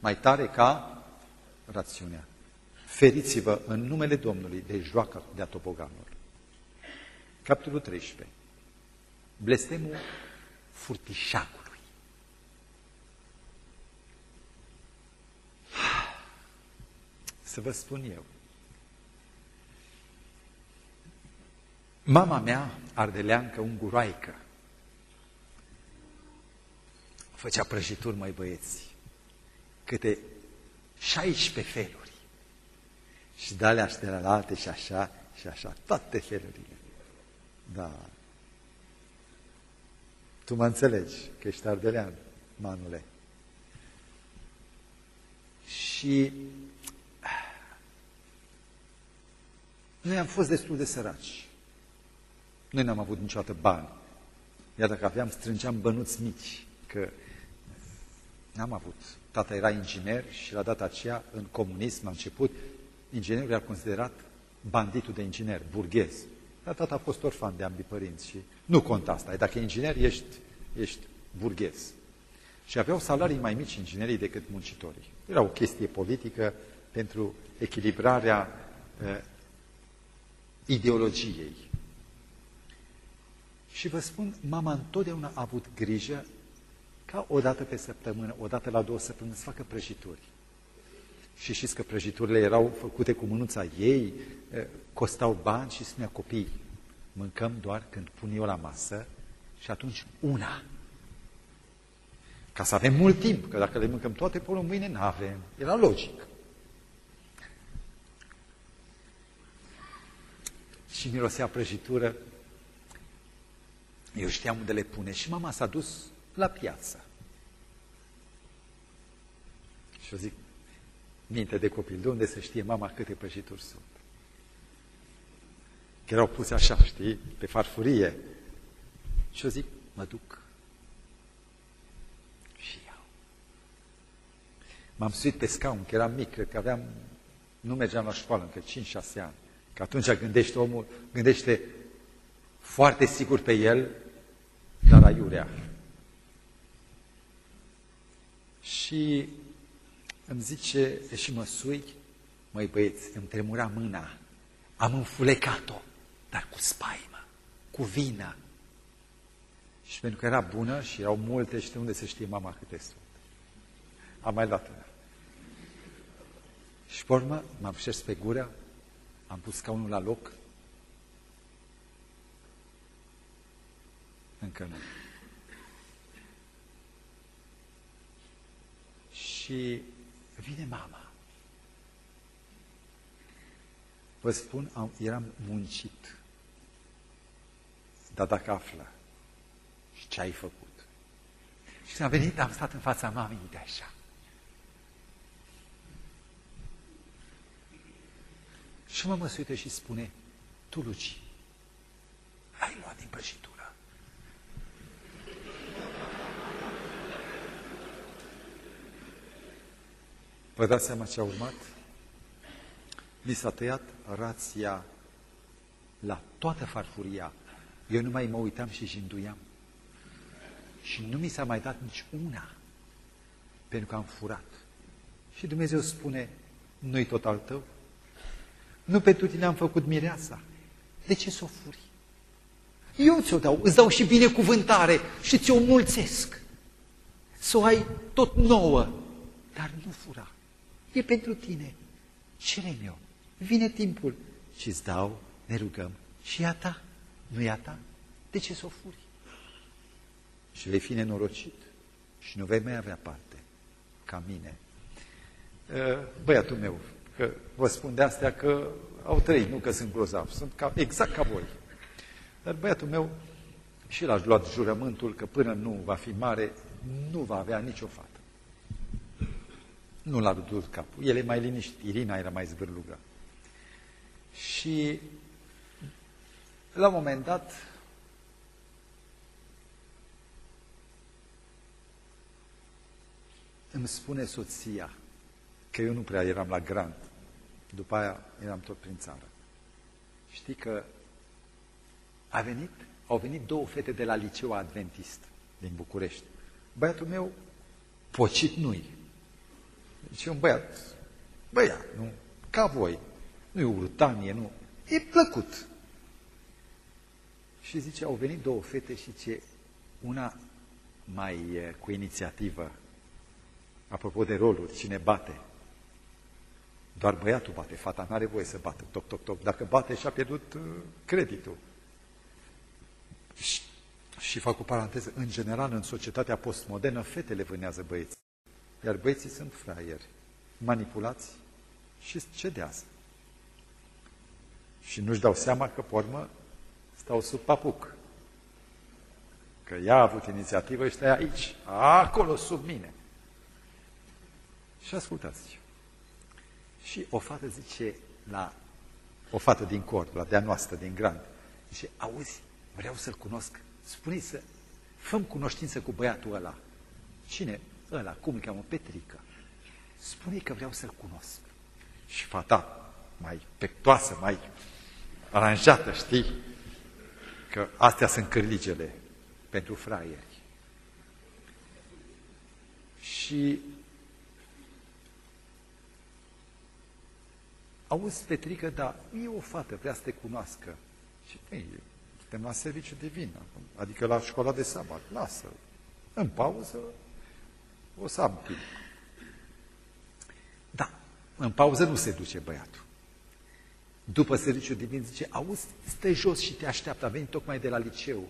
mai tare ca rațiunea. Feriți-vă în numele Domnului de joacă de atoboganul. Capitolul 13. Blestemul furtișacului. Să vă spun eu. Mama mea, ardeleancă, unguroaică, făcea prăjituri, mai băieți, câte 16 feluri. Și de alea și de la alte și așa, și așa, toate felurile. Da. Tu mă înțelegi că ești ardelean, manule. Și noi am fost destul de săraci. Noi n-am avut niciodată bani. Iar dacă aveam, strângeam bănuți mici, că n-am avut. Tata era inginer și la data aceea, în comunism, la început, inginerul era considerat banditul de inginer, burghez. Dar tata a fost orfan de ambii părinți și nu conta asta. Dacă e inginer, ești, ești burghez. Și aveau salarii mai mici inginerii decât muncitorii. Era o chestie politică pentru echilibrarea uh, ideologiei. Și vă spun, mama întotdeauna a avut grijă ca o dată pe săptămână, o dată la două săptămâni să facă prăjituri. Și știți că prăjiturile erau făcute cu mânuța ei, costau bani și spunea copii, mâncăm doar când pun eu la masă și atunci una. Ca să avem mult timp, că dacă le mâncăm toate până mâine, nu avem. Era logic. Și mirosea prăjitură. Eu știam unde le pune și mama s-a dus la piață. Și eu zic, minte de copil, de unde să știe mama câte prăjituri sunt? Că erau puse așa, știi, pe farfurie. Și eu zic, mă duc și iau. M-am suit pe scaun, că eram mic, cred că aveam, nu mergeam la școală încă 5-6 ani. Că atunci gândește omul, gândește foarte sigur pe el, dar aiurea. Și îmi zice, și mă sui, măi băieți, îmi tremura mâna, am înfulecat-o, dar cu spaimă, cu vină. Și pentru că era bună și erau multe, și unde se știe mama câte sunt. Am mai luat una. Și pe urmă m-am șers pe gură, am pus scaunul la loc. Încă nu. Și vine mama. Vă spun, am, eram muncit. Dar dacă află, și ce ai făcut? Și am venit, am stat în fața mamei de așa. Și mă măsuită și spune, tu, Luci, ai luat din prăjitură. Vă dați seama ce a urmat? Mi s-a tăiat rația la toată farfuria. Eu nu mai mă uitam și jinduiam. Și nu mi s-a mai dat nici una, pentru că am furat. Și Dumnezeu spune, nu-i tot al tău? Nu pentru tine am făcut mireasa. De ce să o furi? Eu ți-o dau, îți dau și binecuvântare și ți-o mulțesc. Să o ai tot nouă, dar nu fura. E pentru tine. Cere meu. Vine timpul și îți dau, ne rugăm. Și ea ta, nu e a ta. De ce să o furi? Și vei fi nenorocit și nu vei mai avea parte ca mine. Ă, băiatul meu, că vă spun de astea că au trăit, nu că sunt grozav, sunt ca, exact ca voi. Dar băiatul meu și l-aș luat jurământul că până nu va fi mare, nu va avea nicio fată. Nu l-a dus capul. El e mai liniștit. Irina era mai zvârlugă. Și la un moment dat îmi spune soția că eu nu prea eram la grant. După aia eram tot prin țară. Știi că a venit, au venit două fete de la liceu adventist din București. Băiatul meu, pocit nu-i. Deci e un băiat, băiat, nu? Ca voi. Nu e urtanie, nu. E plăcut. Și zice, au venit două fete și ce una mai cu inițiativă, apropo de roluri, cine bate. Doar băiatul bate, fata nu are voie să bată, toc, toc, toc. Dacă bate, și-a pierdut uh, creditul. Și, și fac o paranteză, în general, în societatea postmodernă, fetele vânează băieți. Iar băieții sunt fraieri, manipulați și cedează. Și nu-și dau seama că, pe urmă, stau sub papuc. Că ea a avut inițiativă și stai aici, acolo, sub mine. Și ascultați. Și o fată zice la o fată din cort, la de-a noastră, din Grand, zice, auzi, vreau să-l cunosc, spune să făm cunoștință cu băiatul ăla. Cine? Ăla, cum îl cheamă? Petrică. spune că vreau să-l cunosc. Și fata, mai pectoasă, mai aranjată, știi? Că astea sunt cârligele pentru fraieri. Și auzi, Petrică, dar e o fată, vrea să te cunoască. Și, ei, suntem la serviciu divin, adică la școala de sabat, lasă În pauză o să am timp. Da, în pauză nu se duce băiatul. După serviciu divin zice, auzi, stai jos și te așteaptă, a venit tocmai de la liceu.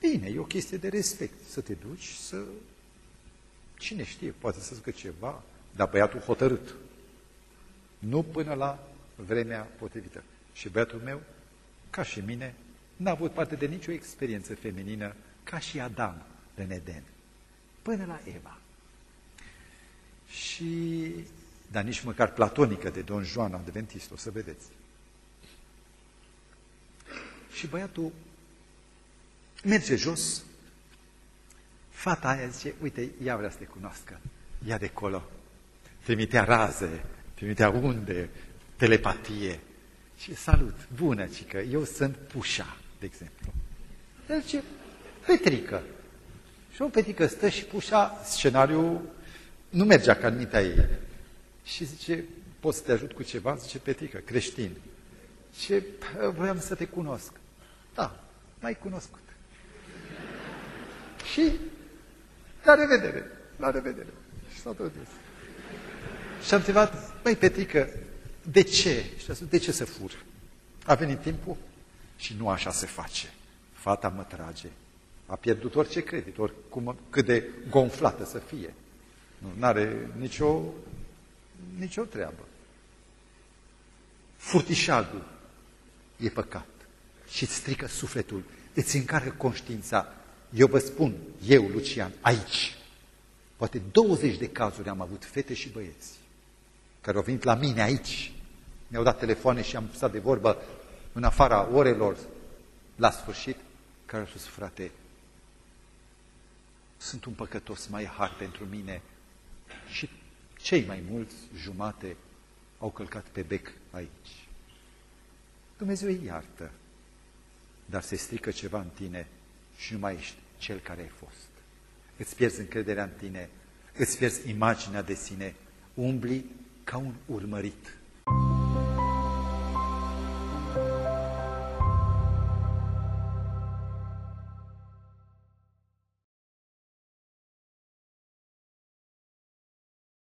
Bine, e o chestie de respect, să te duci, să... Cine știe, poate să zică ceva, dar băiatul hotărât. Nu până la vremea potrivită. Și băiatul meu, ca și mine, n-a avut parte de nicio experiență feminină ca și Adam în Eden, până la Eva. Și, dar nici măcar platonică de Don Juan Adventist, o să vedeți. Și băiatul merge jos, fata aia zice, uite, ea vrea să te cunoască, ia de acolo. Trimitea raze, trimitea unde, telepatie. Și salut, bună, cică, eu sunt pușa de exemplu. El zice, Petrică. Și o Petrică stă și pușa, scenariul nu mergea ca în mintea ei. Și zice, poți să te ajut cu ceva? Zice, Petrică, creștin. Ce vreau să te cunosc. Da, mai cunoscut. și la revedere, la revedere. Și s-a tot dus. Și am întrebat, băi, Petrică, de ce? Și a spus, de ce să fur? A venit timpul? Și nu așa se face. Fata mă trage. A pierdut orice credit, oricum, cât de gonflată să fie. Nu are nicio, nicio treabă. Furtișagul e păcat și îți strică sufletul, îți încarcă conștiința. Eu vă spun, eu, Lucian, aici, poate 20 de cazuri am avut fete și băieți care au venit la mine aici, mi-au dat telefoane și am stat de vorbă în afara orelor, la sfârșit, care au spus, frate, sunt un păcătos, mai har pentru mine și cei mai mulți, jumate, au călcat pe bec aici. Dumnezeu îi iartă, dar se strică ceva în tine și nu mai ești cel care ai fost. Îți pierzi încrederea în tine, îți pierzi imaginea de sine, umbli ca un urmărit